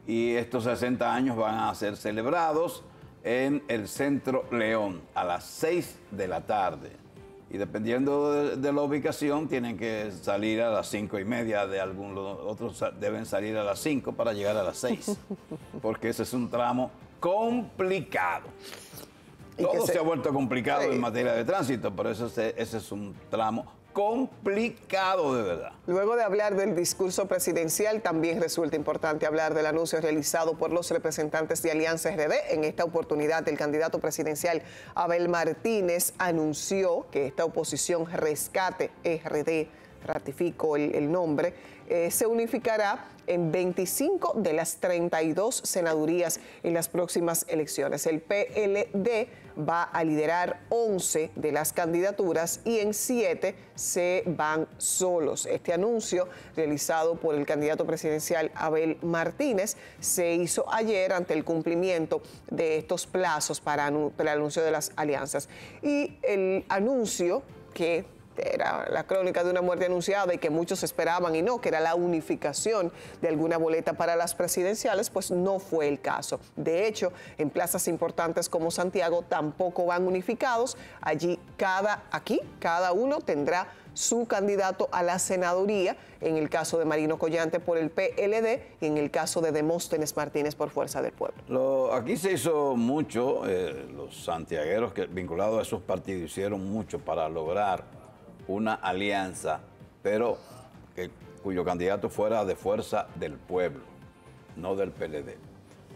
Y estos 60 años van a ser celebrados en el Centro León a las 6 de la tarde. Y dependiendo de, la ubicación, tienen que salir a las 5 y media de algún otros deben salir a las 5 para llegar a las 6, (laughs) porque ese es un tramo complicado. Todo se, ha vuelto complicado en materia de tránsito, pero ese, ese es un tramo complicado de verdad. Luego de hablar del discurso presidencial, también resulta importante hablar del anuncio realizado por los representantes de Alianza RD. En esta oportunidad, el candidato presidencial Abel Martínez anunció que esta oposición Rescate RD, ratifico el, nombre, eh, se unificará en 25 de las 32 senadurías en las próximas elecciones. El PLD va a liderar 11 de las candidaturas y en 7 se van solos. Este anuncio realizado por el candidato presidencial Abel Martínez se hizo ayer ante el cumplimiento de estos plazos para, el anuncio de las alianzas. Y el anuncio que era la crónica de una muerte anunciada y que muchos esperaban y no, que era la unificación de alguna boleta para las presidenciales, pues no fue el caso. De hecho, en plazas importantes como Santiago tampoco van unificados. Allí cada, aquí, cada uno tendrá su candidato a la senaduría, en el caso de Marino Collante por el PLD y en el caso de Demóstenes Martínez por Fuerza del Pueblo. aquí se hizo mucho, eh, los santiagueros que, vinculados a esos partidos hicieron mucho para lograr una alianza, pero cuyo candidato fuera de fuerza del pueblo, no del PLD.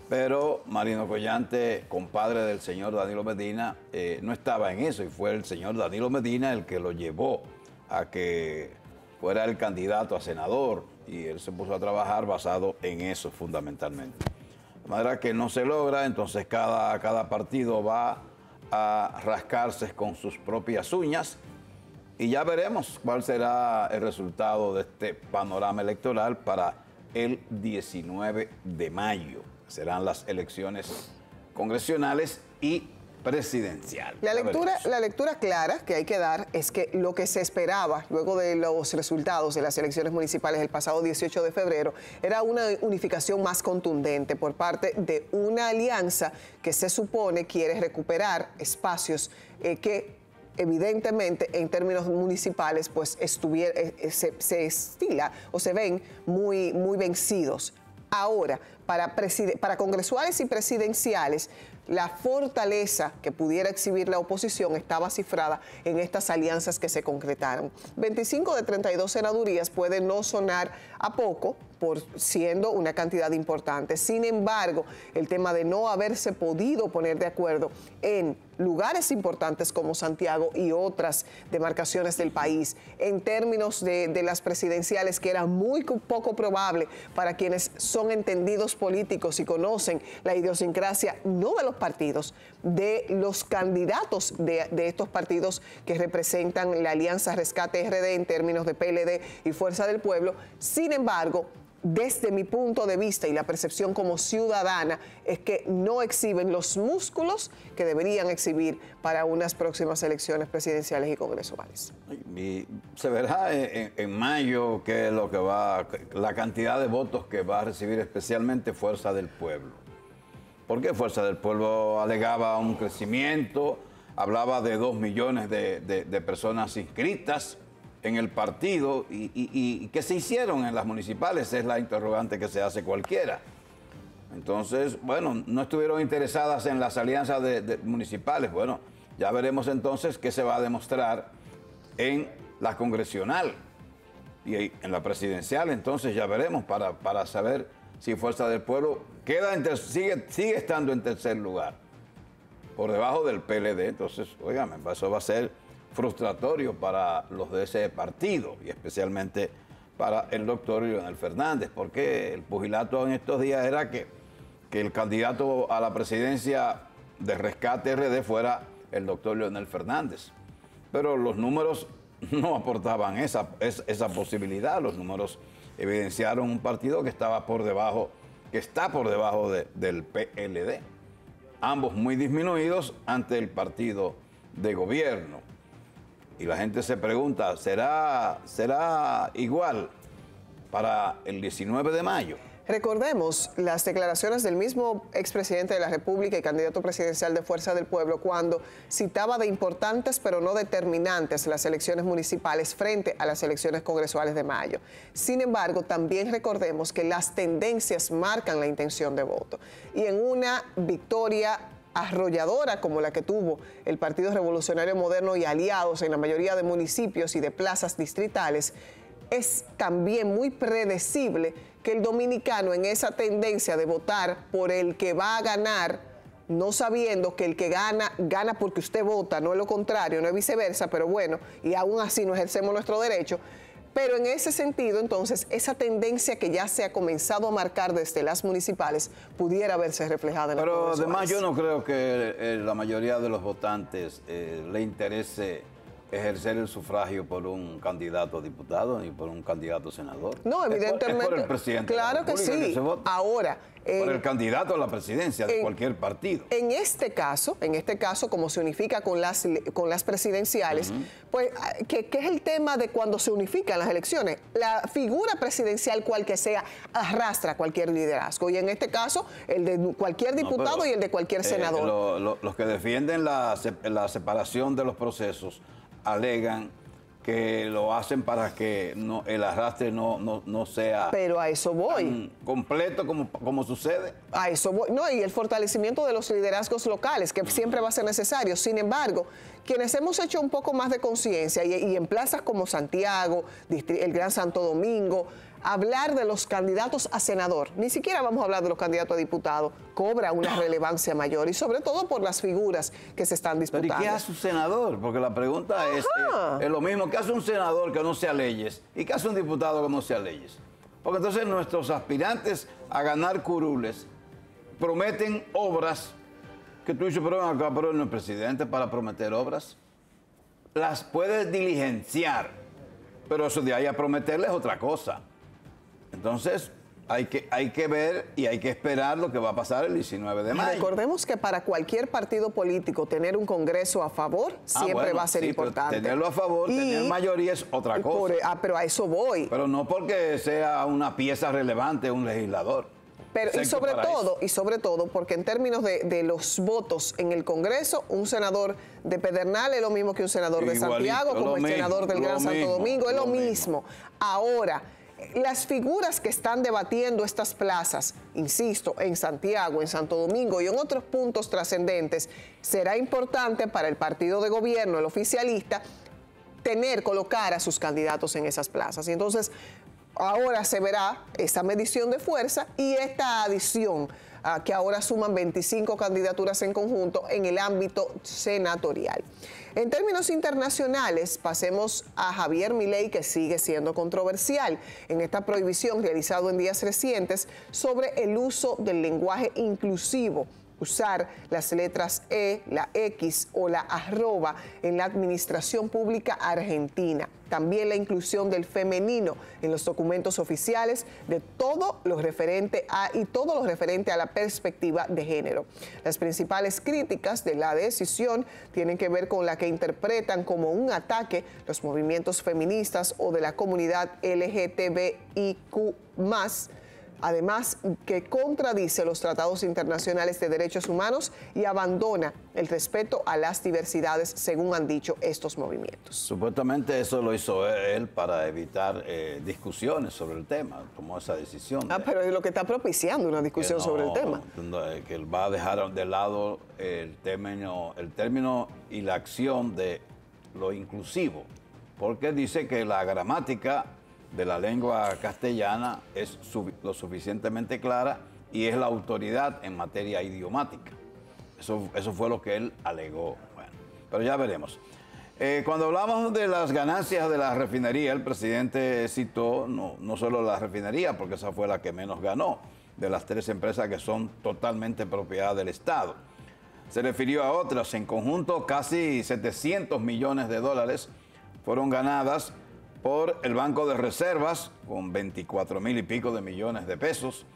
Pero Marino Collante, compadre del señor Danilo Medina, eh, no estaba en eso y fue el señor Danilo Medina el que lo llevó a que fuera el candidato a senador y él se puso a trabajar basado en eso fundamentalmente. De manera que no se logra, entonces cada, cada partido va a rascarse con sus propias uñas y ya veremos cuál será el resultado de este panorama electoral para el 19 de mayo. Serán las elecciones congresionales y presidencial. La lectura, la lectura clara que hay que dar es que lo que se esperaba luego de los resultados de las elecciones municipales el pasado 18 de febrero era una unificación más contundente por parte de una alianza que se supone quiere recuperar espacios eh, que evidentemente en términos municipales pues eh, eh, se, estila o se ven muy, muy vencidos. Ahora, para, para congresuales y presidenciales, la fortaleza que pudiera exhibir la oposición estaba cifrada en estas alianzas que se concretaron. 25 de 32 senadurías puede no sonar a poco, por siendo una cantidad importante. Sin embargo, el tema de no haberse podido poner de acuerdo en lugares importantes como Santiago y otras demarcaciones del país, en términos de, las presidenciales, que era muy poco probable para quienes son entendidos políticos y conocen la idiosincrasia, no de los partidos, de los candidatos de, de estos partidos que representan la Alianza Rescate RD en términos de PLD y Fuerza del Pueblo. Sin embargo, desde mi punto de vista y la percepción como ciudadana, es que no exhiben los músculos que deberían exhibir para unas próximas elecciones presidenciales y congresuales. Se verá en, mayo qué es lo que va, la cantidad de votos que va a recibir especialmente Fuerza del Pueblo. Porque Fuerza del Pueblo alegaba un crecimiento, hablaba de dos millones de personas inscritas en el partido y, y, qué se hicieron en las municipales es la interrogante que se hace cualquiera. Entonces, bueno, no estuvieron interesadas en las alianzas de, municipales. Bueno, ya veremos entonces qué se va a demostrar en la congresional y en la presidencial. Entonces ya veremos para, para saber si Fuerza del Pueblo queda sigue, sigue estando en tercer lugar, por debajo del PLD. Entonces, oígame, eso va a ser frustratorio para los de ese partido y especialmente para el doctor Leonel Fernández, porque el pugilato en estos días era que, que el candidato a la presidencia de Rescate RD fuera el doctor Leonel Fernández. Pero los números (laughs) no aportaban esa, esa posibilidad, los números evidenciaron un partido que estaba por debajo, que está por debajo del PLD, ambos muy disminuidos ante el partido de gobierno. Y la gente se pregunta, ¿será, será igual para el 19 de mayo? Recordemos las declaraciones del mismo expresidente de la República y candidato presidencial de Fuerza del Pueblo cuando citaba de importantes pero no determinantes las elecciones municipales frente a las elecciones congresuales de mayo. Sin embargo, también recordemos que las tendencias marcan la intención de voto y en una victoria arrolladora como la que tuvo el Partido Revolucionario Moderno y aliados en la mayoría de municipios y de plazas distritales, es también muy predecible que el dominicano en esa tendencia de votar por el que va a ganar, no sabiendo que el que gana, gana porque usted vota, no es lo contrario, no es viceversa, pero bueno, y aún así no ejercemos nuestro derecho, pero en ese sentido, entonces, esa tendencia que ya se ha comenzado a marcar desde las municipales pudiera verse reflejada en la Pero además yo no creo que eh, la mayoría de los votantes eh, le interese ejercer el sufragio por un candidato a diputado ni por un candidato a senador. No, evidentemente. por, el presidente. Claro que sí. Ahora. por el candidato a la presidencia de cualquier partido. En este caso, en este caso, como se unifica con las, con las presidenciales, pues, ah, ¿qué, es el tema de cuando se unifican las elecciones? La figura presidencial, cual que sea, arrastra cualquier liderazgo. Y en este caso, el de cualquier diputado y el de cualquier eh, senador. los que defienden la, la separación de los procesos alegan que lo hacen para que no, el arrastre no, no, sea Pero a eso voy. completo como, como sucede. A eso voy. No, y el fortalecimiento de los liderazgos locales, que siempre va a ser necesario. Sin embargo, quienes hemos hecho un poco más de conciencia y, y en plazas como Santiago, el Gran Santo Domingo, hablar de los candidatos a senador, ni siquiera vamos a hablar de los candidatos a diputado, cobra una relevancia mayor y sobre todo por las figuras que se están disputando. ¿Pero y qué hace un senador? Porque la pregunta es, eh, es lo mismo, ¿qué hace un senador que no sea leyes? ¿Y qué hace un diputado que no sea leyes? Porque entonces nuestros aspirantes a ganar curules prometen obras que tú dices, pero acá, pero no es presidente para prometer obras. Las puedes diligenciar, pero eso de ahí a prometerles es otra cosa. Entonces, hay que, hay que ver y hay que esperar lo que va a pasar el 19 de mayo. Recordemos que para cualquier partido político tener un Congreso a favor Ah, siempre bueno, va a ser sí, importante. Tenerlo a favor, Y tener mayoría es otra por- cosa. ah, pero a eso voy. Pero no porque sea una pieza relevante un legislador. Pero, y sobre eso. todo, y sobre todo, porque en términos de, de los votos en el Congreso, un senador de Pedernal es lo mismo que un senador de Santiago, como el mismo, senador del Gran Santo Domingo, es lo, lo mismo. mismo. Ahora, las figuras que están debatiendo estas plazas, insisto, en Santiago, en Santo Domingo y en otros puntos trascendentes, será importante para el partido de gobierno, el oficialista, tener, colocar a sus candidatos en esas plazas. Y entonces, ahora se verá esa medición de fuerza y esta adición, ah, que ahora suman 25 candidaturas en conjunto en el ámbito senatorial. En términos internacionales, pasemos a Javier Milei, que sigue siendo controversial en esta prohibición realizada en días recientes sobre el uso del lenguaje inclusivo usar las letras E, la X o la arroba en la administración pública argentina. También la inclusión del femenino en los documentos oficiales de todo lo referente a y todo lo referente a la perspectiva de género. Las principales críticas de la decisión tienen que ver con la que interpretan como un ataque los movimientos feministas o de la comunidad LGTBIQ además que contradice los tratados internacionales de derechos humanos y abandona el respeto a las diversidades, según han dicho estos movimientos. Supuestamente eso lo hizo él para evitar eh, discusiones sobre el tema, tomó esa decisión. Ah, pero es lo que está propiciando una discusión no- sobre el tema. no, que él va a dejar de lado el término, el término y la acción de lo inclusivo, porque dice que la gramática de la lengua castellana es lo suficientemente clara y es la autoridad en materia idiomática. Eso, eso fue lo que él alegó. Bueno, pero ya veremos. Eh, cuando hablamos de las ganancias de la refinería, el presidente citó no, no solo la refinería, porque esa fue la que menos ganó de las tres empresas que son totalmente propiedad del Estado. Se refirió a otras, en conjunto casi 700 millones de dólares fueron ganadas por el Banco de Reservas, con 24 mil y pico de millones de pesos,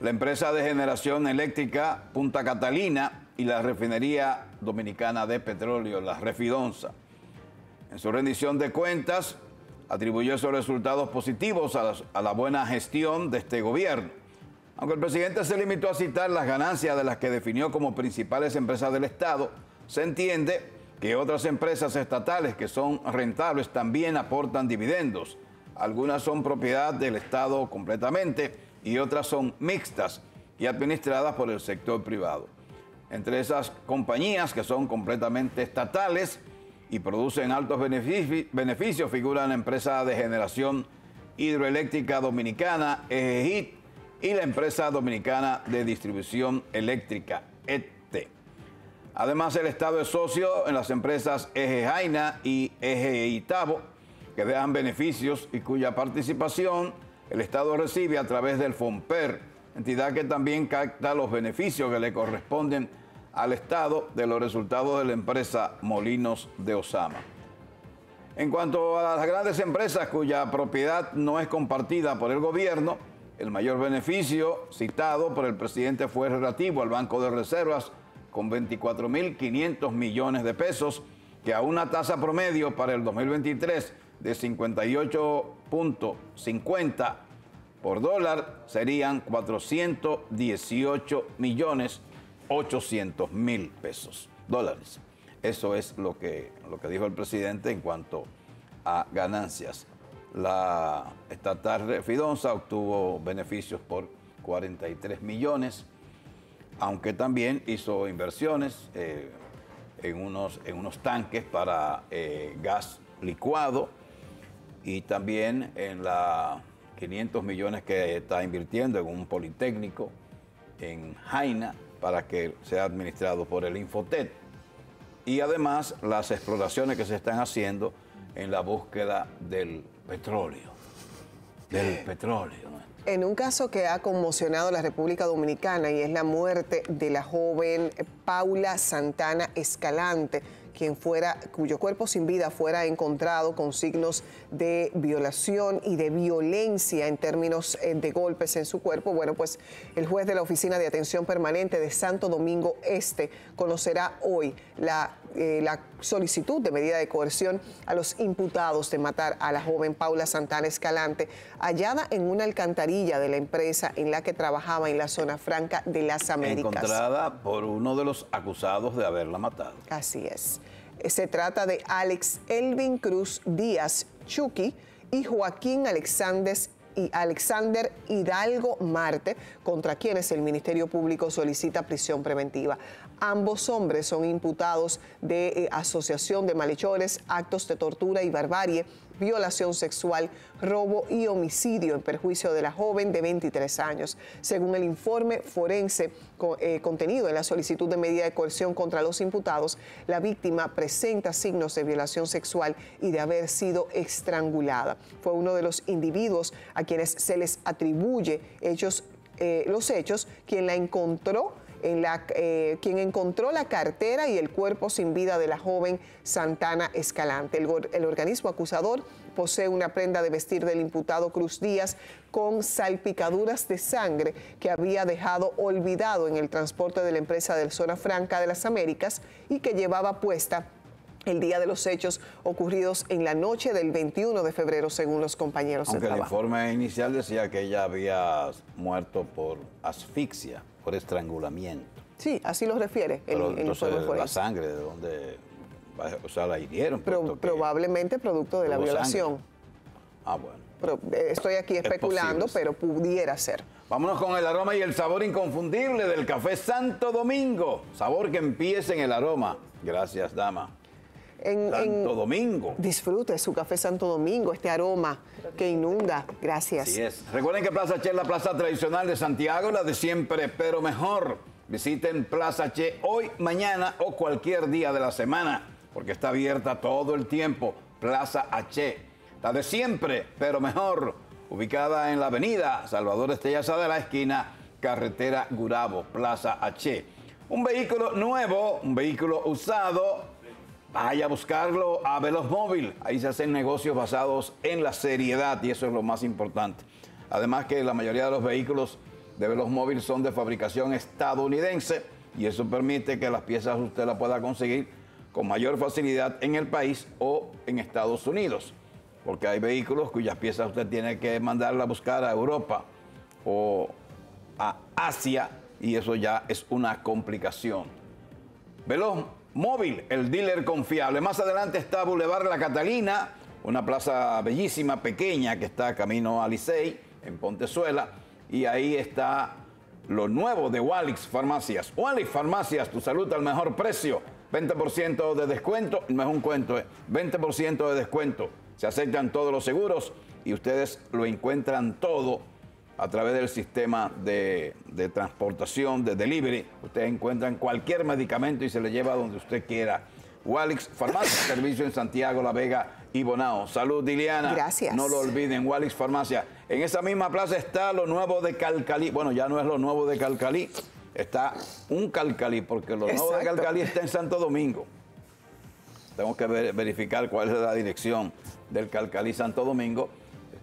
la empresa de generación eléctrica Punta Catalina y la refinería dominicana de petróleo, la Refidonza. En su rendición de cuentas, atribuyó esos resultados positivos a, las- a la buena gestión de este gobierno. Aunque el presidente se limitó a citar las ganancias de las que definió como principales empresas del Estado, se entiende que otras empresas estatales que son rentables también aportan dividendos. Algunas son propiedad del Estado completamente y otras son mixtas y administradas por el sector privado. Entre esas compañías que son completamente estatales y producen altos benefici- beneficios figuran la empresa de generación hidroeléctrica dominicana, EGIT, y la empresa dominicana de distribución eléctrica, ET. Además, el Estado es socio en las empresas Eje Jaina y Eje Itabo, que dejan beneficios y cuya participación el Estado recibe a través del FOMPER, entidad que también capta los beneficios que le corresponden al Estado de los resultados de la empresa Molinos de Osama. En cuanto a las grandes empresas cuya propiedad no es compartida por el gobierno, el mayor beneficio citado por el presidente fue relativo al Banco de Reservas con 24.500 millones de pesos, que a una tasa promedio para el 2023 de 58.50 por dólar serían 418 millones 800 mil pesos, dólares. Eso es lo que, lo que dijo el presidente en cuanto a ganancias. La estatal Refidonza obtuvo beneficios por 43 millones, aunque también hizo inversiones eh, en, unos, en unos tanques para eh, gas licuado y también en la 500 millones que está invirtiendo en un politécnico en Jaina para que sea administrado por el Infotet. Y además las exploraciones que se están haciendo en la búsqueda del petróleo. del petróleo. En un caso que ha conmocionado a la República Dominicana y es la muerte de la joven Paula Santana Escalante, quien fuera, cuyo cuerpo sin vida fuera encontrado con signos de violación y de violencia en términos eh, de golpes en su cuerpo. Bueno, pues el juez de la Oficina de Atención Permanente de Santo Domingo Este conocerá hoy la, eh, la solicitud de medida de coerción a los imputados de matar a la joven Paula Santana Escalante, hallada en una alcantarilla de la empresa en la que trabajaba en la zona franca de las Américas. Encontrada por uno de los acusados de haberla matado. Así es. Se trata de Alex Elvin Cruz Díaz Chucky y Joaquín y Alexander Hidalgo Marte, contra quienes el Ministerio Público solicita prisión preventiva. Ambos hombres son imputados de eh, asociación de malhechores, actos de tortura y barbarie violación sexual, robo y homicidio en perjuicio de la joven de 23 años. Según el informe forense eh, contenido en la solicitud de medida de coerción contra los imputados, la víctima presenta signos de violación sexual y de haber sido estrangulada. Fue uno de los individuos a quienes se les atribuye eh, los hechos, quien la encontró en la, eh, quien encontró la cartera y el cuerpo sin vida de la joven Santana Escalante. El, organismo acusador posee una prenda de vestir del imputado Cruz Díaz con salpicaduras de sangre que había dejado olvidado en el transporte de la empresa del Zona Franca de las Américas y que llevaba puesta el día de los hechos ocurridos en la noche del 21 de febrero, según los compañeros Aunque el informe inicial decía que ella había muerto por asfixia por estrangulamiento. Sí, así lo refiere el, Pero, entonces, la sangre, ¿de dónde? O sea, la hirieron. probablemente producto de la violación. Ah, bueno. Pero, eh, estoy aquí especulando, pero pudiera ser. Vámonos con el aroma y el sabor inconfundible del café Santo Domingo. Sabor que empiece en el aroma. Gracias, dama. En, Santo Domingo. Disfrute su café Santo Domingo, este aroma que inunda. Gracias. Así es. Recuerden que Plaza Che es la plaza tradicional de Santiago, la de siempre, pero mejor. Visiten Plaza Che hoy, mañana o cualquier día de la semana, porque está abierta todo el tiempo. Plaza H, la de siempre, pero mejor. Ubicada en la avenida Salvador Estellaza de la esquina, carretera Gurabo, Plaza H. Un vehículo nuevo, un vehículo usado Vaya a buscarlo a Veloz Móvil. Ahí se hacen negocios basados en la seriedad y eso es lo más importante. Además que la mayoría de los vehículos de Veloz Móvil son de fabricación estadounidense y eso permite que las piezas usted las pueda conseguir con mayor facilidad en el país o en Estados Unidos. Porque hay vehículos cuyas piezas usted tiene que mandarla a buscar a Europa o a Asia y eso ya es una complicación. Veloz Móvil, el dealer confiable. Más adelante está Boulevard La Catalina, una plaza bellísima, pequeña, que está camino a Licey, en Pontezuela. Y ahí está lo nuevo de Walix Farmacias. Walix Farmacias, tu salud al mejor precio. 20% de descuento, no es un cuento, 20% de descuento. Se aceptan todos los seguros y ustedes lo encuentran todo a través del sistema de, transportación, de delivery. Ustedes encuentran cualquier medicamento y se le lleva donde usted quiera. Walix Farmacia, (laughs) servicio en Santiago, La Vega y Bonao. Salud, Diliana. Gracias. No lo olviden, Walix Farmacia. En esa misma plaza está lo nuevo de Calcalí. Bueno, ya no es lo nuevo de Calcalí, está un Calcalí, porque lo nuevo de Calcalí está en Santo Domingo. Tengo que verificar cuál es la dirección del Calcalí Santo Domingo,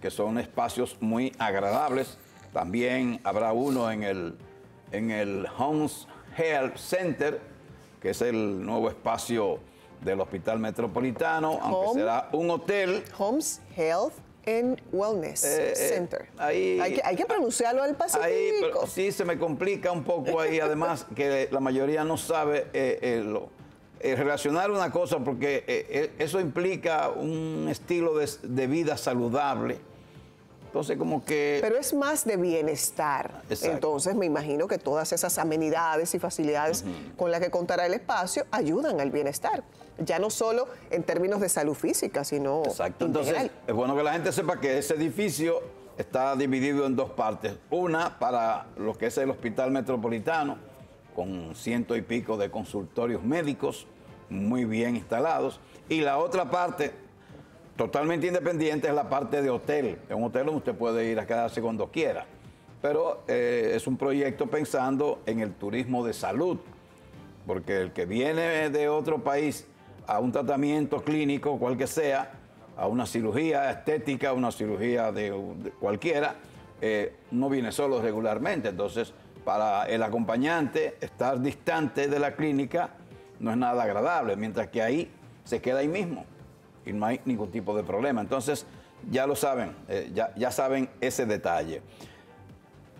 que son espacios muy agradables también habrá uno en el, en el Homes Health Center, que es el nuevo espacio del Hospital Metropolitano, aunque será un hotel. Homes Health and Wellness eh, eh, Center. hay, que, pronunciarlo al Pacífico. sí, se me complica un poco ahí, (laughs) además que la mayoría no sabe eh, relacionar una cosa, porque eso implica un estilo de vida saludable entonces, como que... Pero es más de bienestar. Entonces, me imagino que todas esas amenidades y facilidades con las que contará el espacio ayudan al bienestar. Ya no solo en términos de salud física, sino. Exacto. Entonces, es bueno que la gente sepa que ese edificio está dividido en dos partes. Una para lo que es el Hospital Metropolitano, con ciento y pico de consultorios médicos muy bien instalados. Y la otra parte totalmente independiente es la parte de hotel. En un hotel usted puede ir a quedarse cuando quiera. Pero eh, es un proyecto pensando en el turismo de salud, porque el que viene de otro país a un tratamiento clínico, cual que sea, a una cirugía estética, una cirugía de, cualquiera, eh, no viene solo regularmente. Entonces, para el acompañante, estar distante de la clínica no es nada agradable, mientras que ahí se queda ahí mismo y no hay ningún tipo de problema. Entonces, ya lo saben, eh, ya, ya saben ese detalle.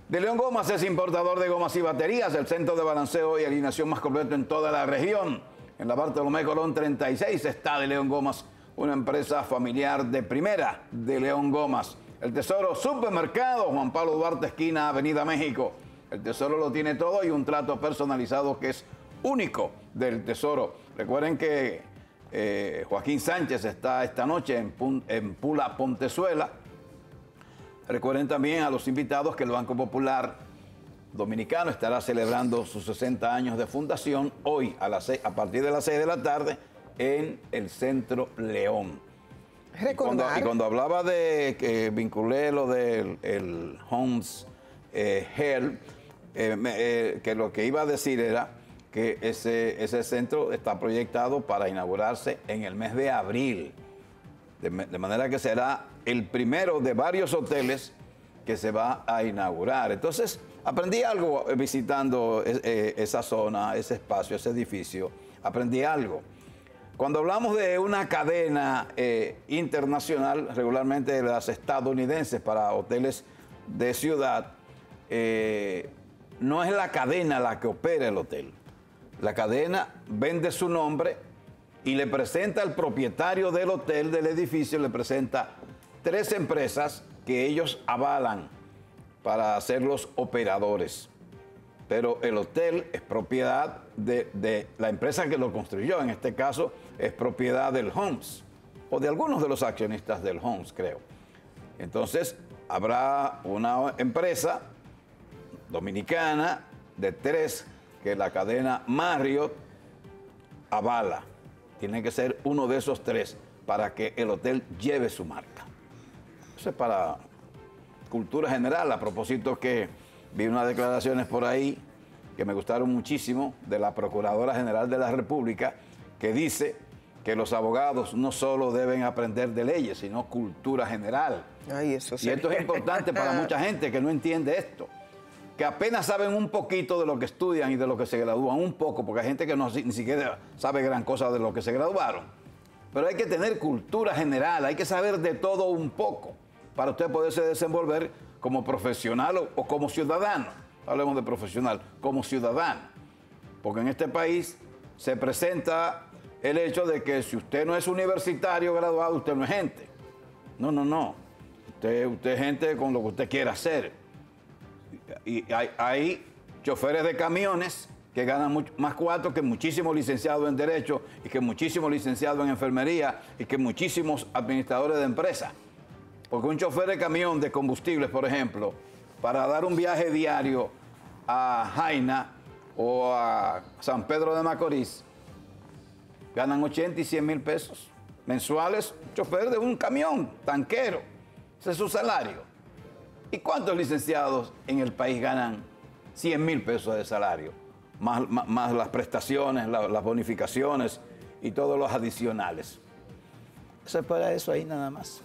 De León Gomas es importador de gomas y baterías, el centro de balanceo y alineación más completo en toda la región. En la Bartolomé Colón 36 está de León Gomas, una empresa familiar de primera de León Gomas. El Tesoro Supermercado, Juan Pablo Duarte, esquina Avenida México. El Tesoro lo tiene todo y un trato personalizado que es único del Tesoro. Recuerden que eh, Joaquín Sánchez está esta noche en, en Pula Pontezuela Recuerden también a los invitados que el Banco Popular Dominicano estará celebrando sus 60 años de fundación hoy a, las a partir de las 6 de la tarde en el Centro León. Y cuando, hablaba de que vinculé lo del el Homes eh, Health, eh, eh, que lo que iba a decir era que ese, ese centro está proyectado para inaugurarse en el mes de abril. de manera que será el primero de varios hoteles que se va a inaugurar. Entonces, aprendí algo visitando e, e, esa zona, ese espacio, ese edificio. Aprendí algo. Cuando hablamos de una cadena eh, internacional, regularmente las estadounidenses para hoteles de ciudad, eh, no es la cadena la que opera el hotel. La cadena vende su nombre y le presenta al propietario del hotel, del edificio, le presenta tres empresas que ellos avalan para ser los operadores. Pero el hotel es propiedad de, la empresa que lo construyó. En este caso es propiedad del Homes o de algunos de los accionistas del Homes, creo. Entonces habrá una empresa dominicana de tres que la cadena Marriott avala. Tiene que ser uno de esos tres para que el hotel lleve su marca. Eso es para cultura general, a propósito que vi unas declaraciones por ahí que me gustaron muchísimo de la Procuradora General de la República, que dice que los abogados no solo deben aprender de leyes, sino cultura general. Ay, eso y esto es importante para (laughs) mucha gente que no entiende esto, que apenas saben un poquito de lo que estudian y de lo que se gradúan, un poco, porque hay gente que no, ni siquiera sabe gran cosa de lo que se graduaron. Pero hay que tener cultura general, hay que saber de todo un poco para usted poderse desenvolver como profesional o, como ciudadano. Hablemos de profesional, como ciudadano. Porque en este país se presenta el hecho de que si usted no es universitario graduado, usted no es gente. No, no, no. Usted, usted es gente con lo que usted quiera hacer. Y hay, choferes de camiones que ganan más cuatro que muchísimos licenciados en Derecho y que muchísimos licenciados en Enfermería y que muchísimos administradores de empresas. Porque un chofer de camión de combustibles, por ejemplo, para dar un viaje diario a Jaina o a San Pedro de Macorís, ganan 80 y 100 mil pesos mensuales, chofer de un camión, tanquero. Ese es su salario. ¿Y cuántos licenciados en el país ganan 100 mil pesos de salario? Más, las prestaciones, las bonificaciones y todos los adicionales. Eso es para eso ahí nada más.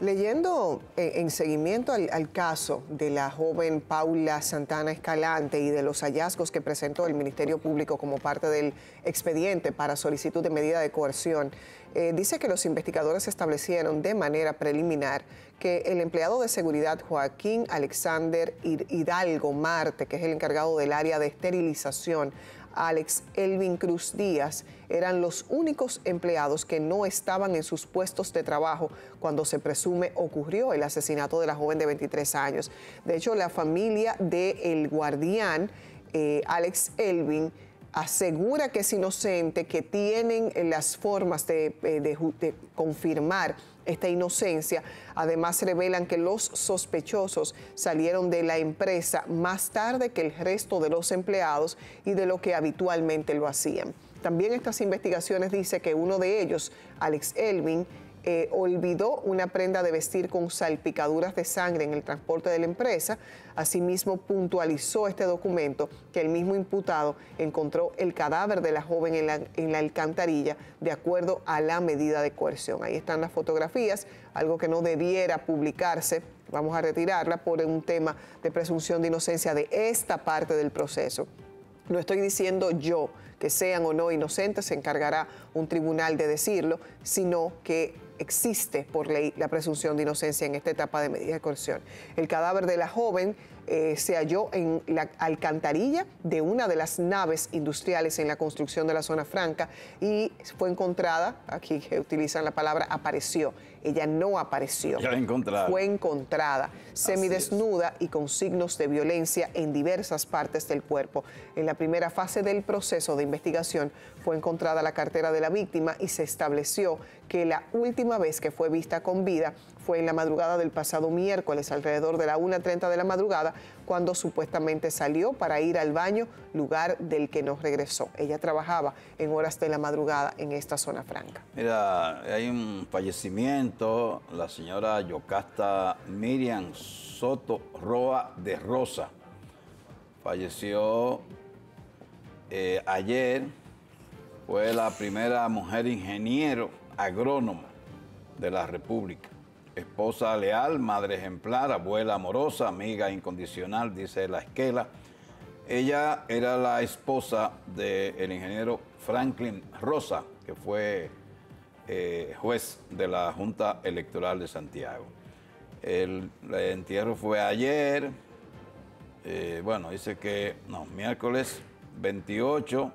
Leyendo en, seguimiento al, caso de la joven Paula Santana Escalante y de los hallazgos que presentó el Ministerio Público como parte del expediente para solicitud de medida de coerción, eh, dice que los investigadores establecieron de manera preliminar que el empleado de seguridad Joaquín Alexander Hidalgo Marte, que es el encargado del área de esterilización, Alex Elvin Cruz Díaz eran los únicos empleados que no estaban en sus puestos de trabajo cuando se presume ocurrió el asesinato de la joven de 23 años. De hecho, la familia del el guardián, eh, Alex Elvin, asegura que es inocente, que tienen las formas de, eh, de confirmar esta inocencia. Además, revelan que los sospechosos salieron de la empresa más tarde que el resto de los empleados y de lo que habitualmente lo hacían. También estas investigaciones dicen que uno de ellos, Alex Elvin, eh, olvidó una prenda de vestir con salpicaduras de sangre en el transporte de la empresa. Asimismo, puntualizó este documento que el mismo imputado encontró el cadáver de la joven en la, alcantarilla de acuerdo a la medida de coerción. Ahí están las fotografías, algo que no debiera publicarse vamos a retirarla por un tema de presunción de inocencia de esta parte del proceso. No estoy diciendo yo que sean o no inocentes, se encargará un tribunal de decirlo, sino que existe por ley la presunción de inocencia en esta etapa de medida de coerción. El cadáver de la joven eh, se halló en la alcantarilla de una de las naves industriales en la construcción de la zona franca y fue encontrada, aquí utilizan la palabra apareció, ella no apareció. Ya encontrada. Fue encontrada, semidesnuda y con signos de violencia en diversas partes del cuerpo. En la primera fase del proceso de investigación fue encontrada la cartera de la víctima y se estableció que la última vez que fue vista con vida fue en la madrugada del pasado miércoles, alrededor de la 1.30 de la madrugada, cuando supuestamente salió para ir al baño, lugar del que no regresó. Ella trabajaba en horas de la madrugada en esta zona franca. Mira, hay un fallecimiento, la señora Yocasta Miriam Soto Roa de Rosa. Falleció eh, ayer, fue la primera mujer ingeniero agrónoma de la República esposa leal, madre ejemplar, abuela amorosa, amiga incondicional, dice la esquela. Ella era la esposa del ingeniero Franklin Rosa, que fue eh, juez de la Junta Electoral de Santiago. El, entierro fue ayer, eh, bueno, dice que, no, miércoles 28,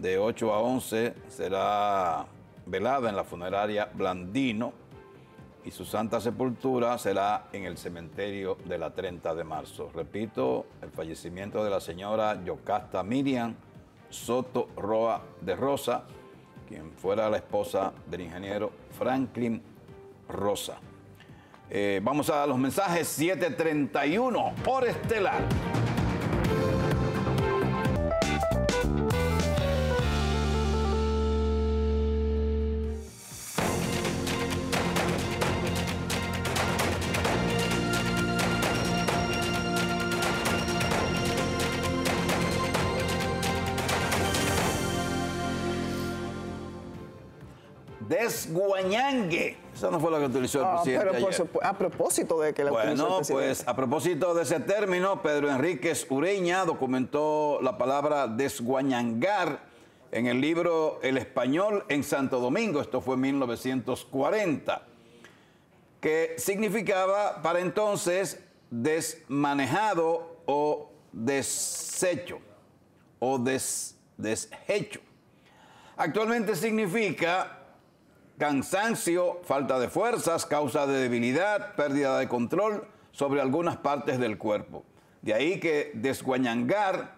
de 8 a 11, será velada en la funeraria Blandino y su santa sepultura será en el cementerio de la 30 de marzo. Repito, el fallecimiento de la señora Yocasta Miriam Soto Roa de Rosa, quien fuera la esposa del ingeniero Franklin Rosa. Eh, vamos a los mensajes 731 por Estelar. Desguañangue. Esa no fue la que utilizó el ah, presidente. Pero a propósito de que la bueno, utilizó el presidente. pues a propósito de ese término, Pedro Enríquez Ureña documentó la palabra desguañangar en el libro El Español en Santo Domingo. Esto fue en 1940. Que significaba para entonces desmanejado o deshecho o des, deshecho. Actualmente significa cansancio, falta de fuerzas, causa de debilidad, pérdida de control sobre algunas partes del cuerpo. De ahí que desguañangar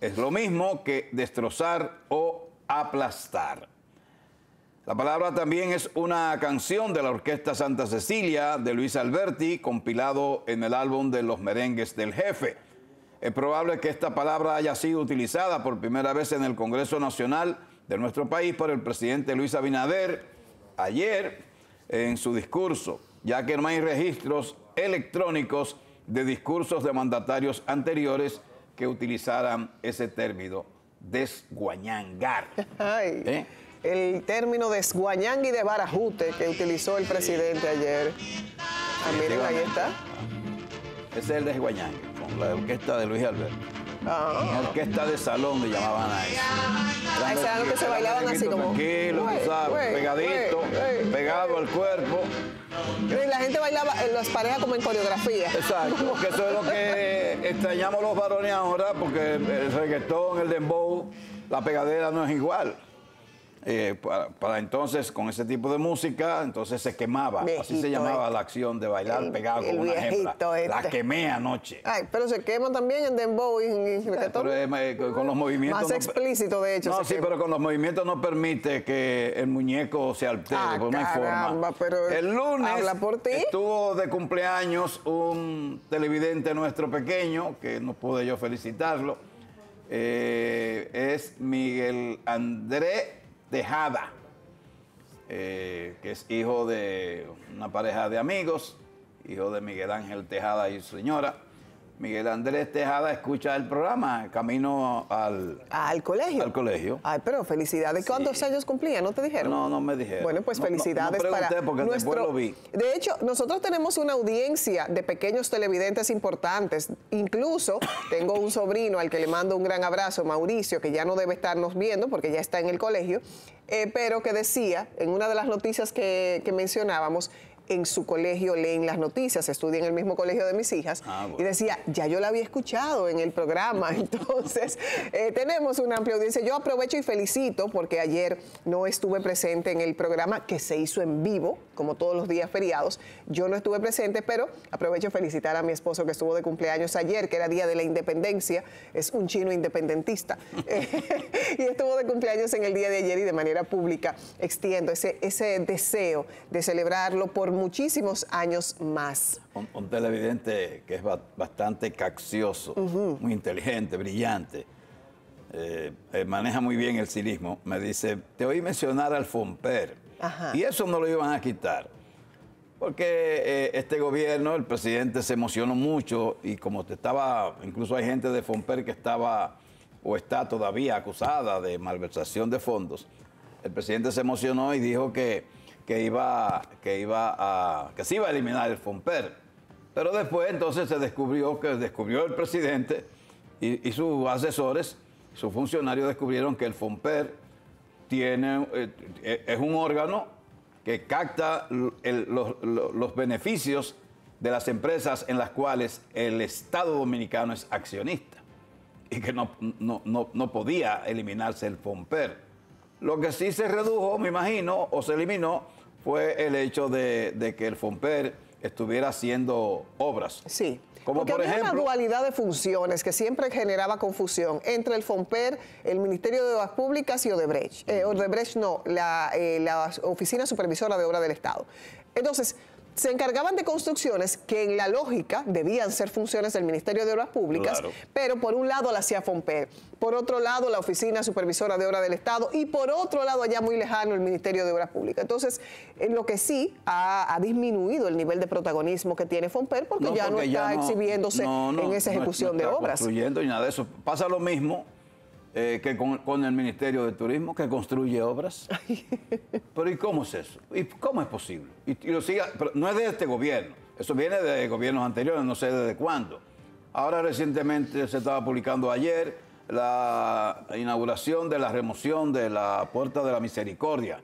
es lo mismo que destrozar o aplastar. La palabra también es una canción de la Orquesta Santa Cecilia de Luis Alberti, compilado en el álbum de los merengues del jefe. Es probable que esta palabra haya sido utilizada por primera vez en el Congreso Nacional de nuestro país por el presidente Luis Abinader ayer en su discurso, ya que no hay registros electrónicos de discursos de mandatarios anteriores que utilizaran ese término, desguañangar. ¿Eh? El término desguañang y de barajute que utilizó el presidente ayer. Ah, miren, ahí está. Ese es el desguañangue, con la orquesta de Luis Alberto. Ah. orquesta de salón le llamaban a eso. Ah, que se bailaban así como. Tranquilo, tú sabes, pegadito, pegado al cuerpo. Y la gente bailaba en las parejas como en coreografía. Exacto, (laughs) porque eso es lo que extrañamos los varones ahora, porque el reggaetón, el dembow, la pegadera no es igual. Eh, para, entonces, con ese tipo de música, entonces se quemaba. Así se llamaba la acción de bailar pegado con una hembra. La este. quemé anoche. Ay, pero se quema también en dembow y en eh, con los movimientos... Más explícito, de hecho. No, sí, pero con los movimientos no permite que el muñeco se altere, ah, no hay forma. Pero el lunes habla por ti. estuvo de cumpleaños un televidente nuestro pequeño, que no pude yo felicitarlo, eh, es Miguel André Tejada. eh, que es hijo de una pareja de amigos, hijo de Miguel Ángel Tejada y su señora. Miguel Andrés Tejada escucha el programa camino al, Al colegio. al colegio. Ay, pero felicidades. ¿Cuántos Sí. años cumplía? ¿No te dijeron? No, no me dijeron. Bueno, pues No, no, no felicidades para porque nuestro... lo vi. De hecho, nosotros tenemos una audiencia de pequeños televidentes importantes. Incluso tengo un sobrino al que le mando un gran abrazo, Mauricio, que ya no debe estarnos viendo porque ya está en el colegio, eh, pero que decía en una de las noticias que, que mencionábamos, en su colegio leen las noticias, estudia en el mismo colegio de mis hijas, Ah, bueno. y decía, ya yo la había escuchado en el programa, (laughs) entonces eh, tenemos una amplia audiencia. Yo aprovecho y felicito porque ayer no estuve presente en el programa que se hizo en vivo, como todos los días feriados. Yo no estuve presente, pero aprovecho y felicitar a mi esposo que estuvo de cumpleaños ayer, que era Día de la Independencia, es un chino independentista, (laughs) y estuvo de cumpleaños en el día de ayer y de manera pública extiendo ese, ese deseo de celebrarlo por muchísimos años más. Un, un televidente que es ba- bastante caccioso, muy inteligente, brillante, eh, eh, maneja muy bien el cinismo, me dice, te oí mencionar al Fomper, Ajá. y eso no lo iban a quitar. Porque eh, este gobierno, el presidente se emocionó mucho y como te estaba, incluso hay gente de Fomper que estaba o está todavía acusada de malversación de fondos. El presidente se emocionó y dijo que, que iba, que iba a, que se iba a eliminar el Fomper. Pero después entonces se descubrió que descubrió el presidente y, sus asesores, sus funcionarios descubrieron que el Fomper tiene, eh, eh, es un órgano que capta los- los beneficios de las empresas en las cuales el Estado dominicano es accionista y que no, no- no- no podía eliminarse el FOMPER. Lo que sí se redujo, me imagino, o se eliminó, fue el hecho de, de que el FOMPER estuviera haciendo obras. Sí. Como Porque por había ejemplo- una dualidad de funciones que siempre generaba confusión entre el FOMPER, el Ministerio de Obras Públicas y Odebrecht. Eh, Odebrecht no, la, eh, la Oficina Supervisora de Obras del Estado. Entonces, se encargaban de construcciones que en la lógica debían ser funciones del Ministerio de Obras Públicas, Claro. pero por un lado la hacía FOMPER, por otro lado la Oficina Supervisora de Obras del Estado y por otro lado allá muy lejano el Ministerio de Obras Públicas. Entonces, en lo que sí ha, ha disminuido el nivel de protagonismo que tiene FOMPER porque ya no está no- exhibiendo no, no, en esa ejecución no de obras. construyendo y nada de eso. Pasa lo mismo eh, que con, con el Ministerio de Turismo, que construye obras. (laughs) Pero ¿y cómo es eso? ¿Y cómo es posible? Y, y lo siga, pero no es de este gobierno, eso viene de gobiernos anteriores, no sé desde cuándo. Ahora recientemente se estaba publicando ayer la inauguración de la remoción de la Puerta de la Misericordia,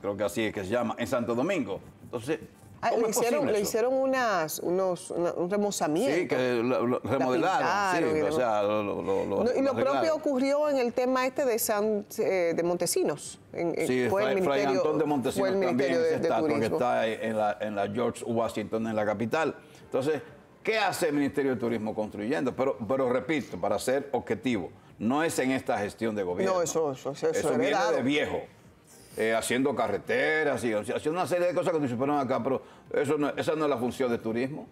creo que así es que se llama, en Santo Domingo. Entonces, Ah, ¿cómo le hicieron, le unas, unos, una- un remozamiento. Sí, que lo, lo remodelaron. y sí, o demás. sea, lo, lo- lo- lo- No, y lo propio ocurrió en el tema este de San eh, de Montesinos. En- Sí, fue el Fray, Antón de fue Montesinos el también, esa de, de que está en la, en la George Washington, en la capital. Entonces, ¿qué hace el Ministerio de Turismo construyendo? Pero, pero repito, para ser objetivo, no es en esta gestión de gobierno. No, eso- eso- eso Eso es viene de viejo. Eh, haciendo carreteras y haciendo una serie de cosas que nos superan acá, pero eso no- esa no es la función de turismo.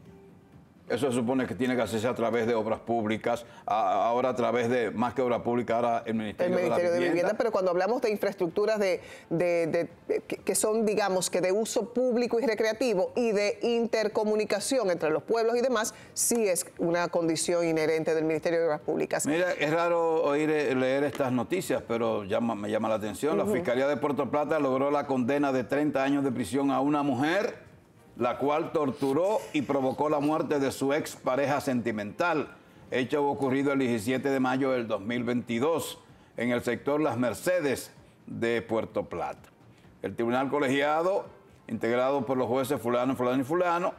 Eso se supone que tiene que hacerse a través de obras públicas, a- ahora a través de, más que obras públicas, ahora el el Ministerio, Ministerio de la Vivienda, pero cuando hablamos de infraestructuras de, de- de- de- que, que son, digamos, que de uso público y recreativo y de intercomunicación entre los pueblos y demás, sí es una condición inherente del Ministerio de Obras Públicas. Mira, es raro oír eh, leer estas noticias, pero llama- me llama la atención. La Fiscalía de Puerto Plata logró la condena de 30 años de prisión a una mujer, la cual torturó y provocó la muerte de su ex pareja sentimental. Hecho ocurrido el 17 de mayo del 2022 en el sector Las Mercedes de Puerto Plata. El tribunal colegiado, integrado por los jueces fulano, fulano y fulano,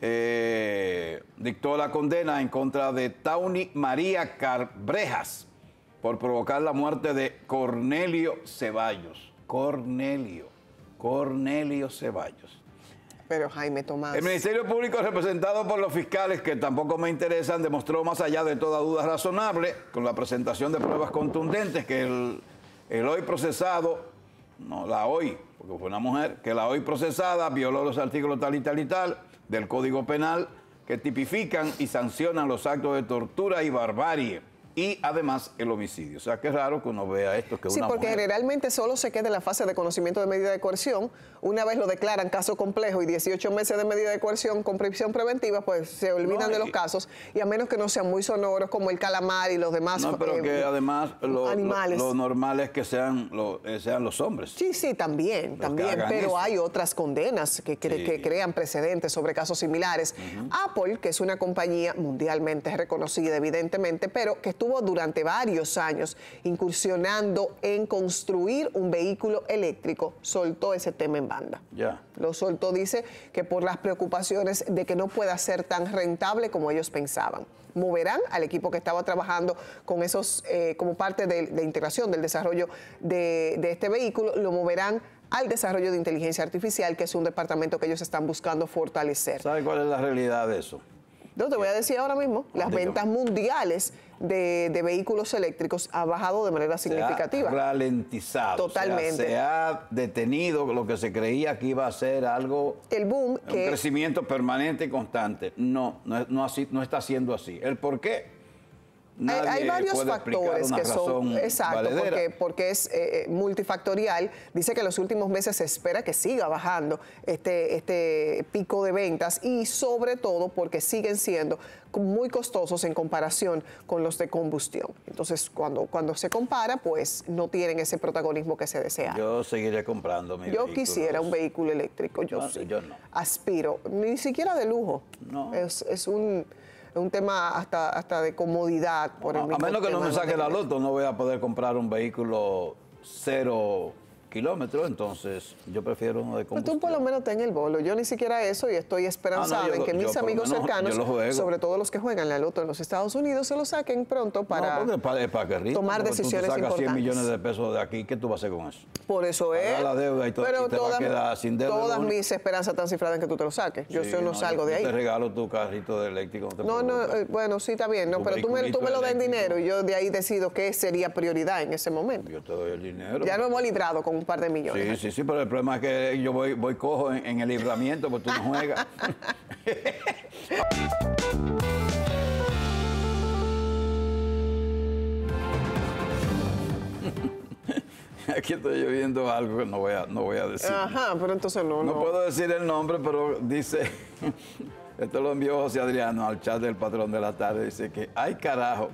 eh, dictó la condena en contra de Tauny María Carbrejas por provocar la muerte de Cornelio Ceballos. Cornelio, Cornelio Ceballos. Pero Jaime Tomás. El Ministerio Público, representado por los fiscales que tampoco me interesan, demostró más allá de toda duda razonable, con la presentación de pruebas contundentes, que el, el hoy procesado, no la hoy, porque fue una mujer, que la hoy procesada violó los artículos tal y tal y tal del Código Penal que tipifican y sancionan los actos de tortura y barbarie y además el homicidio. O sea, que es raro que uno vea esto que Sí, una porque mujer- generalmente solo se queda en la fase de conocimiento de medida de coerción. Una vez lo declaran caso complejo y 18 meses de medida de coerción con prisión preventiva, pues se olvidan No, de los casos. Y a menos que no sean muy sonoros como el calamar y los demás No, pero eh, que además lo, lo- animales. lo normal es que sean, lo- eh, sean los hombres. Sí, sí, también, también, pero eso. hay otras condenas que, cre- Sí. que crean precedentes sobre casos similares. Apple, que es una compañía mundialmente reconocida, evidentemente, pero que estuvo durante varios años incursionando en construir un vehículo eléctrico, soltó ese tema en banda. Ya. Lo soltó, dice, que por las preocupaciones de que no pueda ser tan rentable como ellos pensaban. Moverán al equipo que estaba trabajando con esos, eh, como parte de, de integración del desarrollo de, de este vehículo, lo moverán al desarrollo de inteligencia artificial, que es un departamento que ellos están buscando fortalecer. ¿Sabe cuál es la realidad de eso? No, te voy a decir ahora mismo, las Dígame. ventas mundiales de, de vehículos eléctricos ha bajado de manera significativa. Se ha ralentizado. Totalmente. O sea, se ha detenido lo que se creía que iba a ser algo, El boom un que crecimiento permanente y constante. No, no, es- no, así, no está siendo así. ¿El por qué? Hay, Nadie hay varios factores que son exacto valedera. porque, porque es eh, multifactorial. Dice que en los últimos meses se espera que siga bajando este, este pico de ventas y sobre todo porque siguen siendo muy costosos en comparación con los de combustión. Entonces, cuando, cuando se compara, pues no tienen ese protagonismo que se desea. Yo seguiré comprando mi Yo quisiera un vehículo eléctrico, yo No, sí. yo no. Aspiro, ni siquiera de lujo. No. Es, es un, un tema hasta, hasta de comodidad. Por el a menos que no me saque la loto, no voy a poder comprar un vehículo cero kilómetros, entonces yo prefiero uno de Pero tú combustión. por lo menos ten el bolo. Yo ni siquiera eso y estoy esperanzada Ah, no, yo en que yo mis amigos cercanos, sobre todo los que juegan la loto en los Estados Unidos, se lo saquen pronto para... no, para, para que tomar decisiones tú te sacas 100 importantes. millones de pesos de aquí, ¿qué tú vas a hacer con eso? Por eso es. Pagar la deuda y todo, Pero y te a todas, quedar sin deuda, todas mis esperanzas están cifradas en que tú te lo saques. Yo, Sí, no, salgo de ahí. Te regalo tu carrito de eléctrico. No, No, no, eh, bueno, sí está bien, no, Tu pero tú me, tú me lo das en vehiculito dinero y yo de ahí decido qué sería prioridad en ese momento. Yo te doy el dinero. Ya nos hemos librado con un par de millones. Sí, sí, sí, pero el problema es que yo voy, voy cojo en, en el libramiento porque tú no juegas. (laughs) Aquí estoy viendo algo que no voy a, no voy a decir. Ajá, pero entonces no, No no. puedo decir el nombre, pero dice, (laughs) esto lo envió José Adriano al chat del patrón de la tarde, dice que, ay carajo,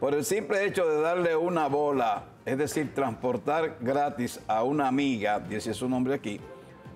por el simple hecho de darle una bola, es decir, transportar gratis a una amiga, dice su nombre aquí,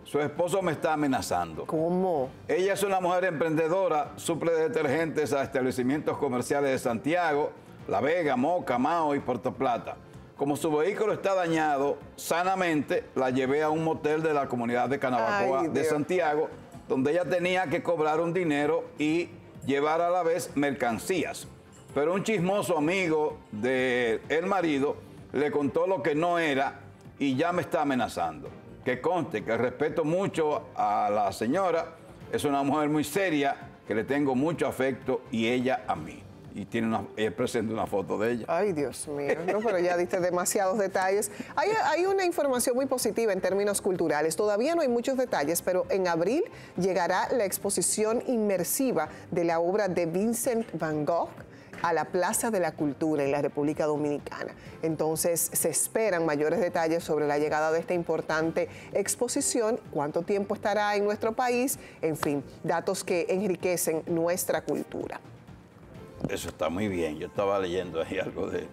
su esposo me está amenazando. ¿Cómo? Ella es una mujer emprendedora, suple de detergentes a establecimientos comerciales de Santiago, La Vega, Moca, Mao y Puerto Plata. Como su vehículo está dañado, sanamente la llevé a un motel de la comunidad de Canabacoa Ay, de. Santiago, donde ella tenía que cobrar un dinero y llevar a la vez mercancías. Pero un chismoso amigo del el marido le contó lo que no era y ya me está amenazando. Que conste que respeto mucho a la señora, es una mujer muy seria, que le tengo mucho afecto y ella a mí. Y tiene una, ella presenta una foto de ella. Ay, Dios mío, no, pero ya diste demasiados detalles. Hay, hay una información muy positiva en términos culturales. Todavía no hay muchos detalles, pero en abril llegará la exposición inmersiva de la obra de Vincent Van Gogh a la Plaza de la Cultura en la República Dominicana. Entonces se esperan mayores detalles sobre la llegada de esta importante exposición, cuánto tiempo estará en nuestro país, en fin, datos que enriquecen nuestra cultura. Eso está muy bien. Yo estaba leyendo ahí algo de,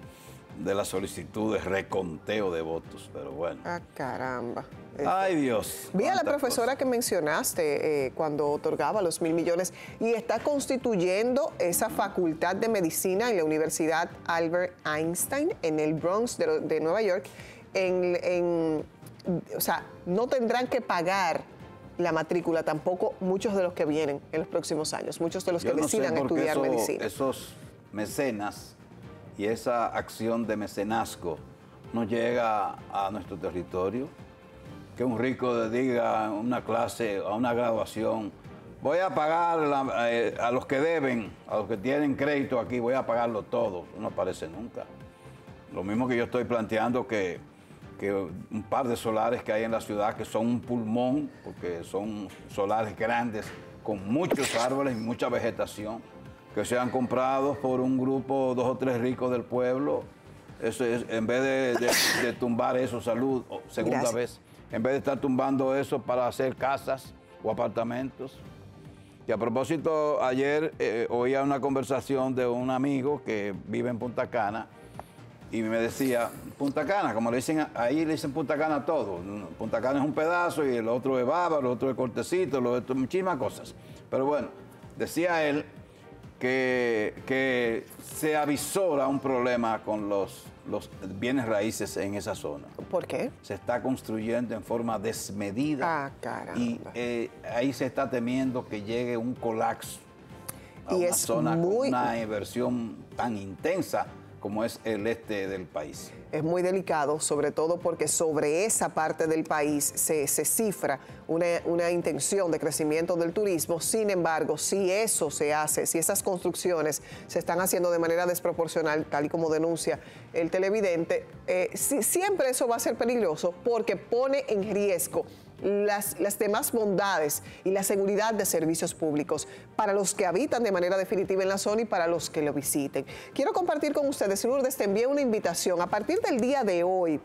de la solicitud de reconteo de votos, pero bueno. Ah, caramba. Ay, Dios. Vi a la profesora que mencionaste eh, cuando otorgaba los mil millones y está constituyendo esa facultad de medicina en la Universidad Albert Einstein en el Bronx de, de Nueva York. En, en- o sea, no tendrán que pagar la matrícula tampoco muchos de los que vienen en los próximos años, muchos de los Yo que no decidan estudiar eso- medicina. Esos mecenas y esa acción de mecenazgo no llega a nuestro territorio. Que un rico diga en una clase, a una graduación, voy a pagar eh, a los que deben, a los que tienen crédito aquí, voy a pagarlo todo. No aparece nunca. Lo mismo que yo estoy planteando que, que un par de solares que hay en la ciudad que son un pulmón, porque son solares grandes, con muchos árboles y mucha vegetación, que sean comprados por un grupo, dos o tres ricos del pueblo. Eso es, en vez de, de- de tumbar eso, salud, segunda Gracias. vez, en vez de estar tumbando eso para hacer casas o apartamentos. Y a propósito, ayer eh, oía una conversación de un amigo que vive en Punta Cana y me decía, Punta Cana, como le dicen, ahí le dicen Punta Cana a todo. Punta Cana es un pedazo y el otro es baba, el otro es cortecito, el otro muchísimas cosas. Pero bueno, decía él que, que se avisora un problema con los, los bienes raíces en esa zona. ¿Por qué? Se está construyendo en forma desmedida. Ah, caramba. Y eh, ahí se está temiendo que llegue un colapso a Y una es zona muy- con una inversión tan intensa como es el este del país. Es muy delicado, sobre todo porque sobre esa parte del país se, cifra una, una intención de crecimiento del turismo. Sin embargo, si eso se hace, si esas construcciones se están haciendo de manera desproporcional, tal y como denuncia el televidente, eh, si- siempre eso va a ser peligroso porque pone en riesgo las, demás bondades y la seguridad de servicios públicos para los que habitan de manera definitiva en la zona y para los que lo visiten. Quiero compartir con ustedes, Lourdes, te envié una invitación. A partir del día de hoy,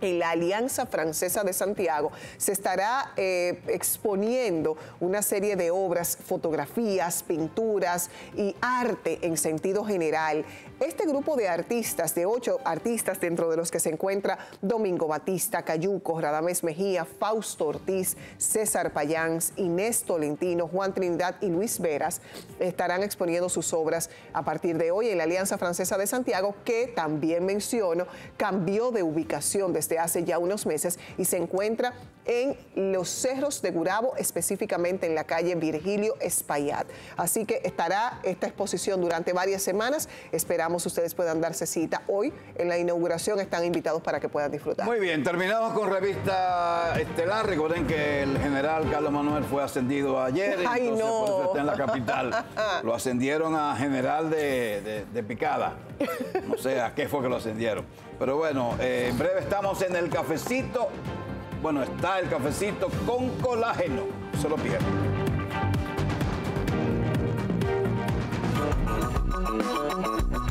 en la Alianza Francesa de Santiago se estará eh, exponiendo una serie de obras, fotografías, pinturas y arte en sentido general. Este grupo de artistas, de ocho artistas dentro de los que se encuentra Domingo Batista, Cayuco, Radamés Mejía, Fausto Ortiz, César Payans, Inés Tolentino, Juan Trinidad y Luis Veras, estarán exponiendo sus obras a partir de hoy en la Alianza Francesa de Santiago, que también menciono, cambió de ubicación hace ya unos meses y se encuentra en los cerros de Gurabo, específicamente en la calle Virgilio Espaillat. Así que estará esta exposición durante varias semanas. Esperamos ustedes puedan darse cita hoy en la inauguración. Están invitados para que puedan disfrutar. Muy bien, terminamos con revista estelar. Recuerden que el general Carlos Manuel fue ascendido ayer, (laughs) Ay, entonces no. por eso está en la capital. (laughs) Lo ascendieron a general de, de- de picada. No sé a qué fue que lo ascendieron. Pero bueno, eh, en breve estamos en el cafecito bueno, está el cafecito con colágeno. Se lo pierdan. Thank you.